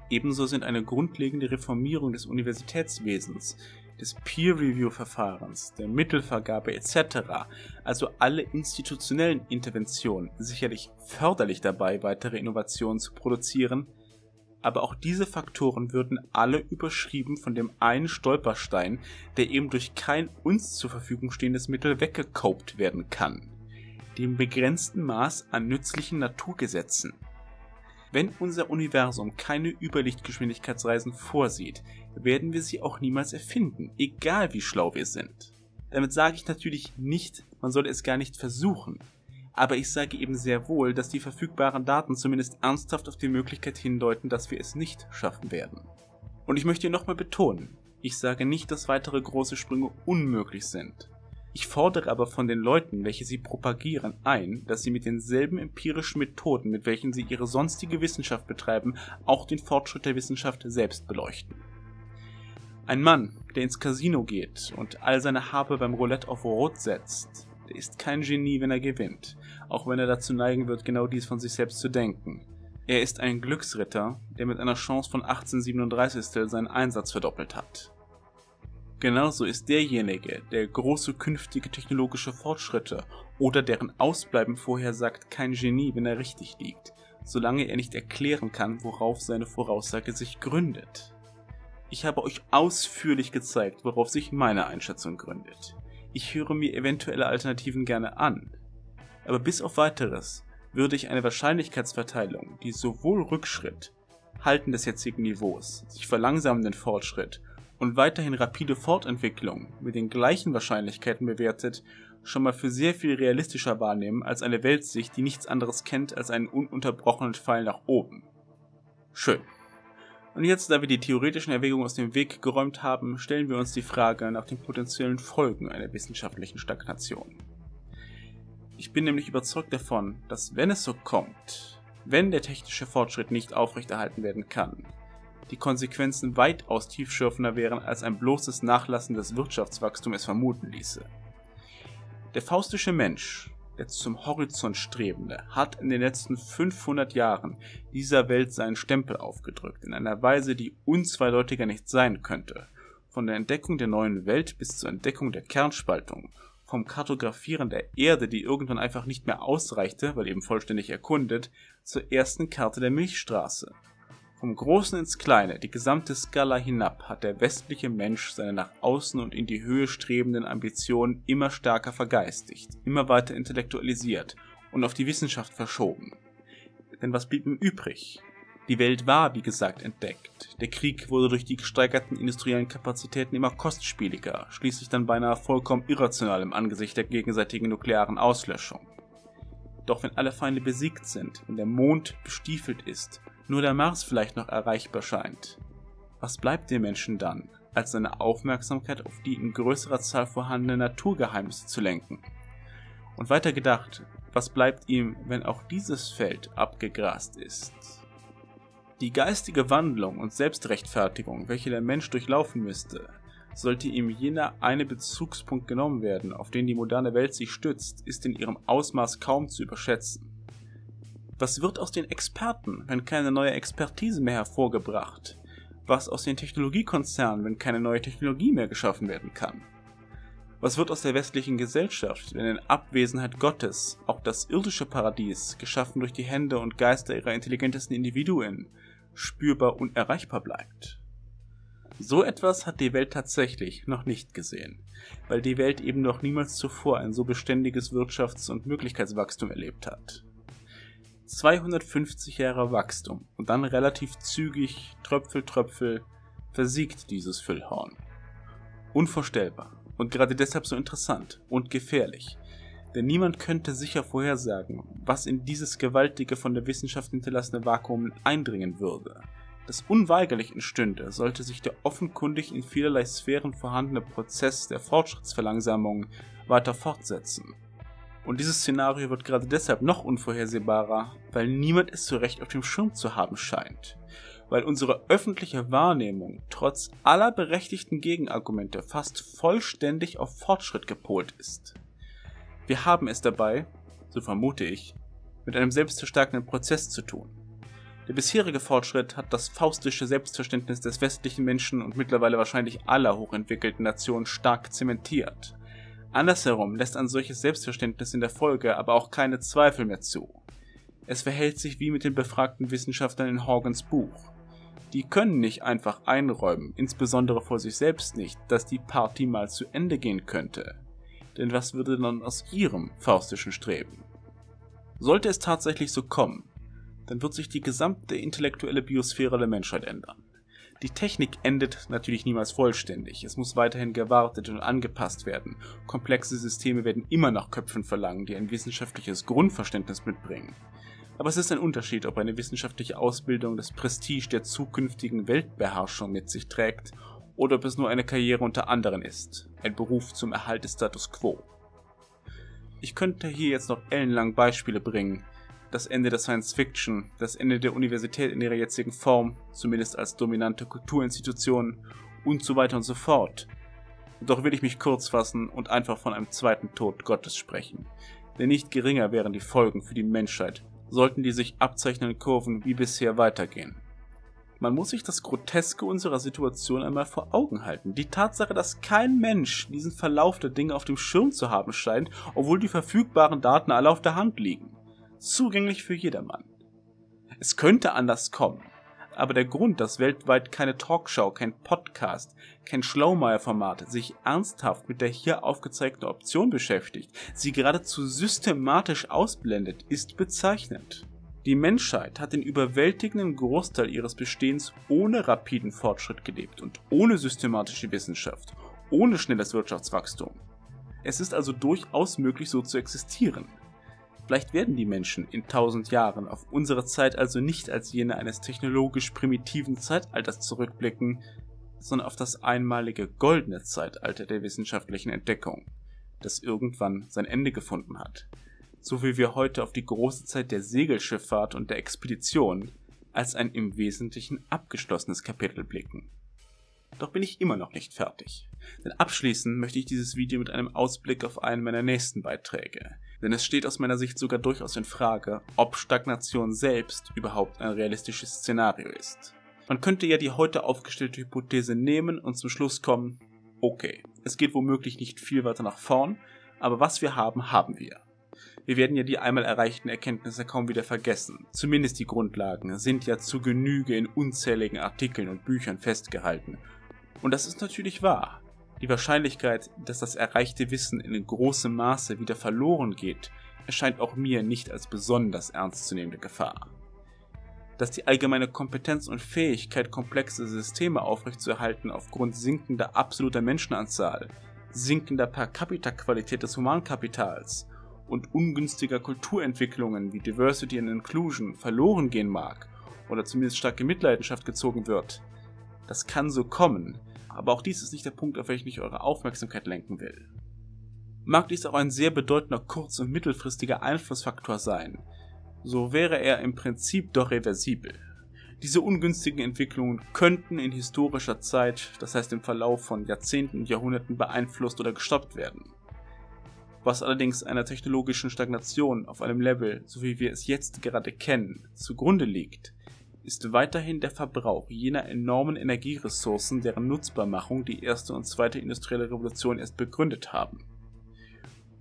Ebenso sind eine grundlegende Reformierung des Universitätswesens, des Peer-Review-Verfahrens, der Mittelvergabe etc., also alle institutionellen Interventionen sicherlich förderlich dabei, weitere Innovationen zu produzieren, aber auch diese Faktoren würden alle überschrieben von dem einen Stolperstein, der eben durch kein uns zur Verfügung stehendes Mittel weggekopt werden kann, dem begrenzten Maß an nützlichen Naturgesetzen. Wenn unser Universum keine Überlichtgeschwindigkeitsreisen vorsieht, werden wir sie auch niemals erfinden, egal wie schlau wir sind. Damit sage ich natürlich nicht, man solle es gar nicht versuchen. Aber ich sage eben sehr wohl, dass die verfügbaren Daten zumindest ernsthaft auf die Möglichkeit hindeuten, dass wir es nicht schaffen werden. Und ich möchte nochmal betonen, ich sage nicht, dass weitere große Sprünge unmöglich sind. Ich fordere aber von den Leuten, welche sie propagieren, ein, dass sie mit denselben empirischen Methoden, mit welchen sie ihre sonstige Wissenschaft betreiben, auch den Fortschritt der Wissenschaft selbst beleuchten. Ein Mann, der ins Casino geht und all seine Habe beim Roulette auf Rot setzt, der ist kein Genie, wenn er gewinnt, auch wenn er dazu neigen wird, genau dies von sich selbst zu denken. Er ist ein Glücksritter, der mit einer Chance von 1837 seinen Einsatz verdoppelt hat. Genauso ist derjenige, der große künftige technologische Fortschritte oder deren Ausbleiben vorhersagt, kein Genie, wenn er richtig liegt, solange er nicht erklären kann, worauf seine Voraussage sich gründet. Ich habe euch ausführlich gezeigt, worauf sich meine Einschätzung gründet. Ich höre mir eventuelle Alternativen gerne an. Aber bis auf weiteres würde ich eine Wahrscheinlichkeitsverteilung, die sowohl Rückschritt, Halten des jetzigen Niveaus, sich verlangsamenden Fortschritt und weiterhin rapide Fortentwicklung mit den gleichen Wahrscheinlichkeiten bewertet, schon mal für sehr viel realistischer wahrnehmen als eine Weltsicht, die nichts anderes kennt als einen ununterbrochenen Pfeil nach oben. Schön. Und jetzt, da wir die theoretischen Erwägungen aus dem Weg geräumt haben, stellen wir uns die Frage nach den potenziellen Folgen einer wissenschaftlichen Stagnation. Ich bin nämlich überzeugt davon, dass wenn es so kommt, wenn der technische Fortschritt nicht aufrechterhalten werden kann, die Konsequenzen weitaus tiefschürfender wären, als ein bloßes Nachlassen des Wirtschaftswachstums es vermuten ließe. Der faustische Mensch, der zum Horizont Strebende, hat in den letzten 500 Jahren dieser Welt seinen Stempel aufgedrückt, in einer Weise, die unzweideutiger nicht sein könnte. Von der Entdeckung der neuen Welt bis zur Entdeckung der Kernspaltung, vom Kartografieren der Erde, die irgendwann einfach nicht mehr ausreichte, weil eben vollständig erkundet, zur ersten Karte der Milchstraße. Vom Großen ins Kleine, die gesamte Skala hinab, hat der westliche Mensch seine nach außen und in die Höhe strebenden Ambitionen immer stärker vergeistigt, immer weiter intellektualisiert und auf die Wissenschaft verschoben. Denn was blieb ihm übrig? Die Welt war, wie gesagt, entdeckt. Der Krieg wurde durch die gesteigerten industriellen Kapazitäten immer kostspieliger, schließlich dann beinahe vollkommen irrational im Angesicht der gegenseitigen nuklearen Auslöschung. Doch wenn alle Feinde besiegt sind, wenn der Mond bestiefelt ist nur der Mars vielleicht noch erreichbar scheint. Was bleibt dem Menschen dann, als seine Aufmerksamkeit auf die in größerer Zahl vorhandenen Naturgeheimnisse zu lenken? Und weiter gedacht, was bleibt ihm, wenn auch dieses Feld abgegrast ist? Die geistige Wandlung und Selbstrechtfertigung, welche der Mensch durchlaufen müsste, sollte ihm jener eine Bezugspunkt genommen werden, auf den die moderne Welt sich stützt, ist in ihrem Ausmaß kaum zu überschätzen. Was wird aus den Experten, wenn keine neue Expertise mehr hervorgebracht? Was aus den Technologiekonzernen, wenn keine neue Technologie mehr geschaffen werden kann? Was wird aus der westlichen Gesellschaft, wenn in Abwesenheit Gottes auch das irdische Paradies, geschaffen durch die Hände und Geister ihrer intelligentesten Individuen, spürbar unerreichbar bleibt? So etwas hat die Welt tatsächlich noch nicht gesehen, weil die Welt eben noch niemals zuvor ein so beständiges Wirtschafts- und Möglichkeitswachstum erlebt hat. 250 Jahre Wachstum und dann relativ zügig, Tröpfel, Tröpfel, versiegt dieses Füllhorn. Unvorstellbar und gerade deshalb so interessant und gefährlich, denn niemand könnte sicher vorhersagen, was in dieses gewaltige von der Wissenschaft hinterlassene Vakuum eindringen würde. Das unweigerlich entstünde, sollte sich der offenkundig in vielerlei Sphären vorhandene Prozess der Fortschrittsverlangsamung weiter fortsetzen. Und dieses Szenario wird gerade deshalb noch unvorhersehbarer, weil niemand es so recht auf dem Schirm zu haben scheint. Weil unsere öffentliche Wahrnehmung trotz aller berechtigten Gegenargumente fast vollständig auf Fortschritt gepolt ist. Wir haben es dabei, so vermute ich, mit einem selbstverstärkenden Prozess zu tun. Der bisherige Fortschritt hat das faustische Selbstverständnis des westlichen Menschen und mittlerweile wahrscheinlich aller hochentwickelten Nationen stark zementiert. Andersherum lässt ein solches Selbstverständnis in der Folge aber auch keine Zweifel mehr zu. Es verhält sich wie mit den befragten Wissenschaftlern in Horgans Buch. Die können nicht einfach einräumen, insbesondere vor sich selbst nicht, dass die Party mal zu Ende gehen könnte. Denn was würde dann aus ihrem faustischen Streben? Sollte es tatsächlich so kommen, dann wird sich die gesamte intellektuelle Biosphäre der Menschheit ändern. Die Technik endet natürlich niemals vollständig. Es muss weiterhin gewartet und angepasst werden. Komplexe Systeme werden immer nach Köpfen verlangen, die ein wissenschaftliches Grundverständnis mitbringen. Aber es ist ein Unterschied, ob eine wissenschaftliche Ausbildung das Prestige der zukünftigen Weltbeherrschung mit sich trägt oder ob es nur eine Karriere unter anderen ist, ein Beruf zum Erhalt des Status quo. Ich könnte hier jetzt noch ellenlang Beispiele bringen, das Ende der Science Fiction, das Ende der Universität in ihrer jetzigen Form, zumindest als dominante Kulturinstitution und so weiter und so fort. Doch will ich mich kurz fassen und einfach von einem zweiten Tod Gottes sprechen. Denn nicht geringer wären die Folgen für die Menschheit, sollten die sich abzeichnenden Kurven wie bisher weitergehen. Man muss sich das Groteske unserer Situation einmal vor Augen halten. Die Tatsache, dass kein Mensch diesen Verlauf der Dinge auf dem Schirm zu haben scheint, obwohl die verfügbaren Daten alle auf der Hand liegen. Zugänglich für jedermann. Es könnte anders kommen, aber der Grund, dass weltweit keine Talkshow, kein Podcast, kein Schlaumeier-Format sich ernsthaft mit der hier aufgezeigten Option beschäftigt, sie geradezu systematisch ausblendet, ist bezeichnend. Die Menschheit hat den überwältigenden Großteil ihres Bestehens ohne rapiden Fortschritt gelebt und ohne systematische Wissenschaft, ohne schnelles Wirtschaftswachstum. Es ist also durchaus möglich, so zu existieren. Vielleicht werden die Menschen in tausend Jahren auf unsere Zeit also nicht als jene eines technologisch primitiven Zeitalters zurückblicken, sondern auf das einmalige goldene Zeitalter der wissenschaftlichen Entdeckung, das irgendwann sein Ende gefunden hat so wie wir heute auf die große Zeit der Segelschifffahrt und der Expedition als ein im Wesentlichen abgeschlossenes Kapitel blicken. Doch bin ich immer noch nicht fertig. Denn abschließen möchte ich dieses Video mit einem Ausblick auf einen meiner nächsten Beiträge. Denn es steht aus meiner Sicht sogar durchaus in Frage, ob Stagnation selbst überhaupt ein realistisches Szenario ist. Man könnte ja die heute aufgestellte Hypothese nehmen und zum Schluss kommen, okay, es geht womöglich nicht viel weiter nach vorn, aber was wir haben, haben wir. Wir werden ja die einmal erreichten Erkenntnisse kaum wieder vergessen. Zumindest die Grundlagen sind ja zu Genüge in unzähligen Artikeln und Büchern festgehalten. Und das ist natürlich wahr. Die Wahrscheinlichkeit, dass das erreichte Wissen in großem Maße wieder verloren geht, erscheint auch mir nicht als besonders ernstzunehmende Gefahr. Dass die allgemeine Kompetenz und Fähigkeit, komplexe Systeme aufrechtzuerhalten aufgrund sinkender absoluter Menschenanzahl, sinkender Per-Capita-Qualität des Humankapitals und ungünstiger Kulturentwicklungen wie Diversity and Inclusion verloren gehen mag oder zumindest stark in Mitleidenschaft gezogen wird. Das kann so kommen, aber auch dies ist nicht der Punkt, auf welchen ich eure Aufmerksamkeit lenken will. Mag dies auch ein sehr bedeutender kurz- und mittelfristiger Einflussfaktor sein, so wäre er im Prinzip doch reversibel. Diese ungünstigen Entwicklungen könnten in historischer Zeit, das heißt im Verlauf von Jahrzehnten und Jahrhunderten beeinflusst oder gestoppt werden was allerdings einer technologischen Stagnation auf einem Level, so wie wir es jetzt gerade kennen, zugrunde liegt, ist weiterhin der Verbrauch jener enormen Energieressourcen, deren Nutzbarmachung die erste und zweite industrielle Revolution erst begründet haben.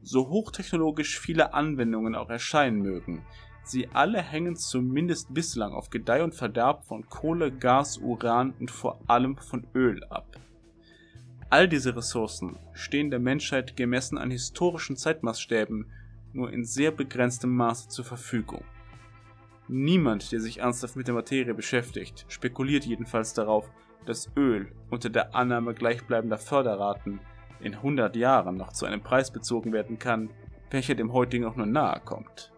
So hochtechnologisch viele Anwendungen auch erscheinen mögen, Sie alle hängen zumindest bislang auf Gedeih und Verderb von Kohle, Gas, Uran und vor allem von Öl ab. All diese Ressourcen stehen der Menschheit gemessen an historischen Zeitmaßstäben nur in sehr begrenztem Maße zur Verfügung. Niemand, der sich ernsthaft mit der Materie beschäftigt, spekuliert jedenfalls darauf, dass Öl unter der Annahme gleichbleibender Förderraten in 100 Jahren noch zu einem Preis bezogen werden kann, welcher dem heutigen auch nur nahe kommt.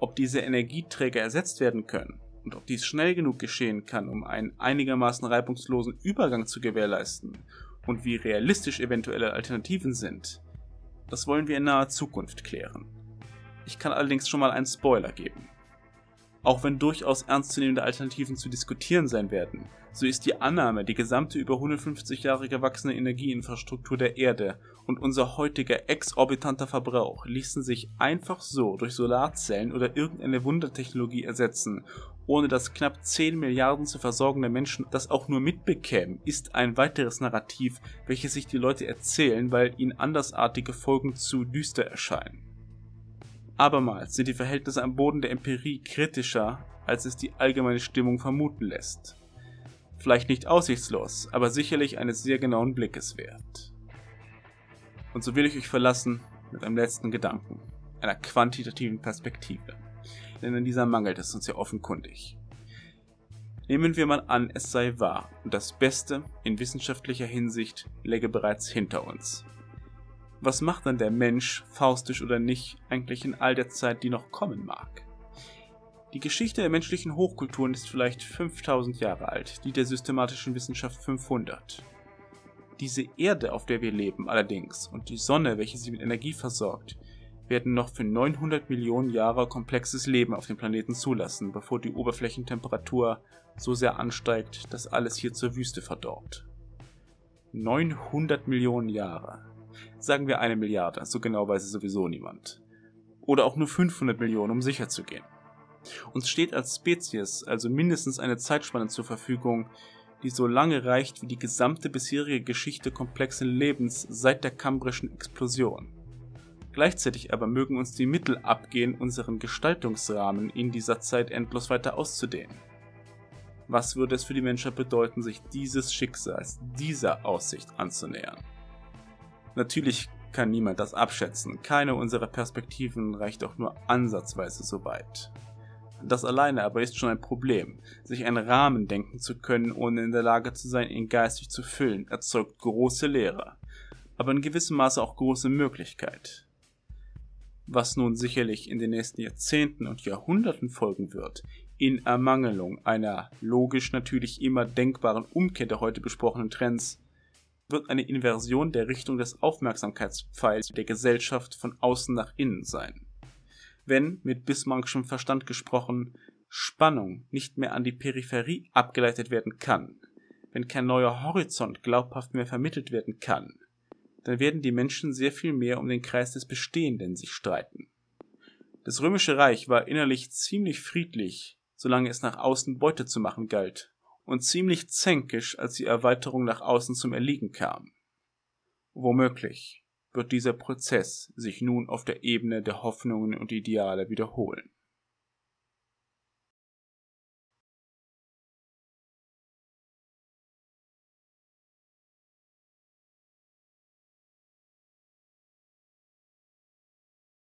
Ob diese Energieträger ersetzt werden können und ob dies schnell genug geschehen kann, um einen einigermaßen reibungslosen Übergang zu gewährleisten und wie realistisch eventuelle Alternativen sind, das wollen wir in naher Zukunft klären. Ich kann allerdings schon mal einen Spoiler geben. Auch wenn durchaus ernstzunehmende Alternativen zu diskutieren sein werden, so ist die Annahme, die gesamte über 150 Jahre gewachsene Energieinfrastruktur der Erde und unser heutiger exorbitanter Verbrauch ließen sich einfach so durch Solarzellen oder irgendeine Wundertechnologie ersetzen, ohne dass knapp 10 Milliarden zu versorgende Menschen das auch nur mitbekämen, ist ein weiteres Narrativ, welches sich die Leute erzählen, weil ihnen andersartige Folgen zu düster erscheinen. Abermals sind die Verhältnisse am Boden der Empirie kritischer, als es die allgemeine Stimmung vermuten lässt. Vielleicht nicht aussichtslos, aber sicherlich eines sehr genauen Blickes wert. Und so will ich euch verlassen mit einem letzten Gedanken, einer quantitativen Perspektive. Denn an dieser mangelt es uns ja offenkundig. Nehmen wir mal an, es sei wahr und das Beste in wissenschaftlicher Hinsicht läge bereits hinter uns. Was macht dann der Mensch, faustisch oder nicht, eigentlich in all der Zeit, die noch kommen mag? Die Geschichte der menschlichen Hochkulturen ist vielleicht 5000 Jahre alt, die der systematischen Wissenschaft 500. Diese Erde, auf der wir leben allerdings, und die Sonne, welche sie mit Energie versorgt, werden noch für 900 Millionen Jahre komplexes Leben auf dem Planeten zulassen, bevor die Oberflächentemperatur so sehr ansteigt, dass alles hier zur Wüste verdorrt. 900 Millionen Jahre. Sagen wir eine Milliarde, so genau weiß es sowieso niemand. Oder auch nur 500 Millionen, um sicher zu gehen. Uns steht als Spezies also mindestens eine Zeitspanne zur Verfügung, die so lange reicht wie die gesamte bisherige Geschichte komplexen Lebens seit der kambrischen Explosion. Gleichzeitig aber mögen uns die Mittel abgehen, unseren Gestaltungsrahmen in dieser Zeit endlos weiter auszudehnen. Was würde es für die Menschheit bedeuten, sich dieses Schicksals, dieser Aussicht anzunähern? Natürlich kann niemand das abschätzen. Keine unserer Perspektiven reicht auch nur ansatzweise so weit. Das alleine aber ist schon ein Problem. Sich einen Rahmen denken zu können, ohne in der Lage zu sein, ihn geistig zu füllen, erzeugt große Lehre, aber in gewissem Maße auch große Möglichkeit. Was nun sicherlich in den nächsten Jahrzehnten und Jahrhunderten folgen wird, in Ermangelung einer logisch natürlich immer denkbaren Umkehr der heute besprochenen Trends, wird eine Inversion der Richtung des Aufmerksamkeitspfeils der Gesellschaft von außen nach innen sein. Wenn, mit Bismarckschem Verstand gesprochen, Spannung nicht mehr an die Peripherie abgeleitet werden kann, wenn kein neuer Horizont glaubhaft mehr vermittelt werden kann, dann werden die Menschen sehr viel mehr um den Kreis des Bestehenden sich streiten. Das römische Reich war innerlich ziemlich friedlich, solange es nach außen Beute zu machen galt, und ziemlich zänkisch, als die Erweiterung nach außen zum Erliegen kam. Womöglich wird dieser Prozess sich nun auf der Ebene der Hoffnungen und Ideale wiederholen.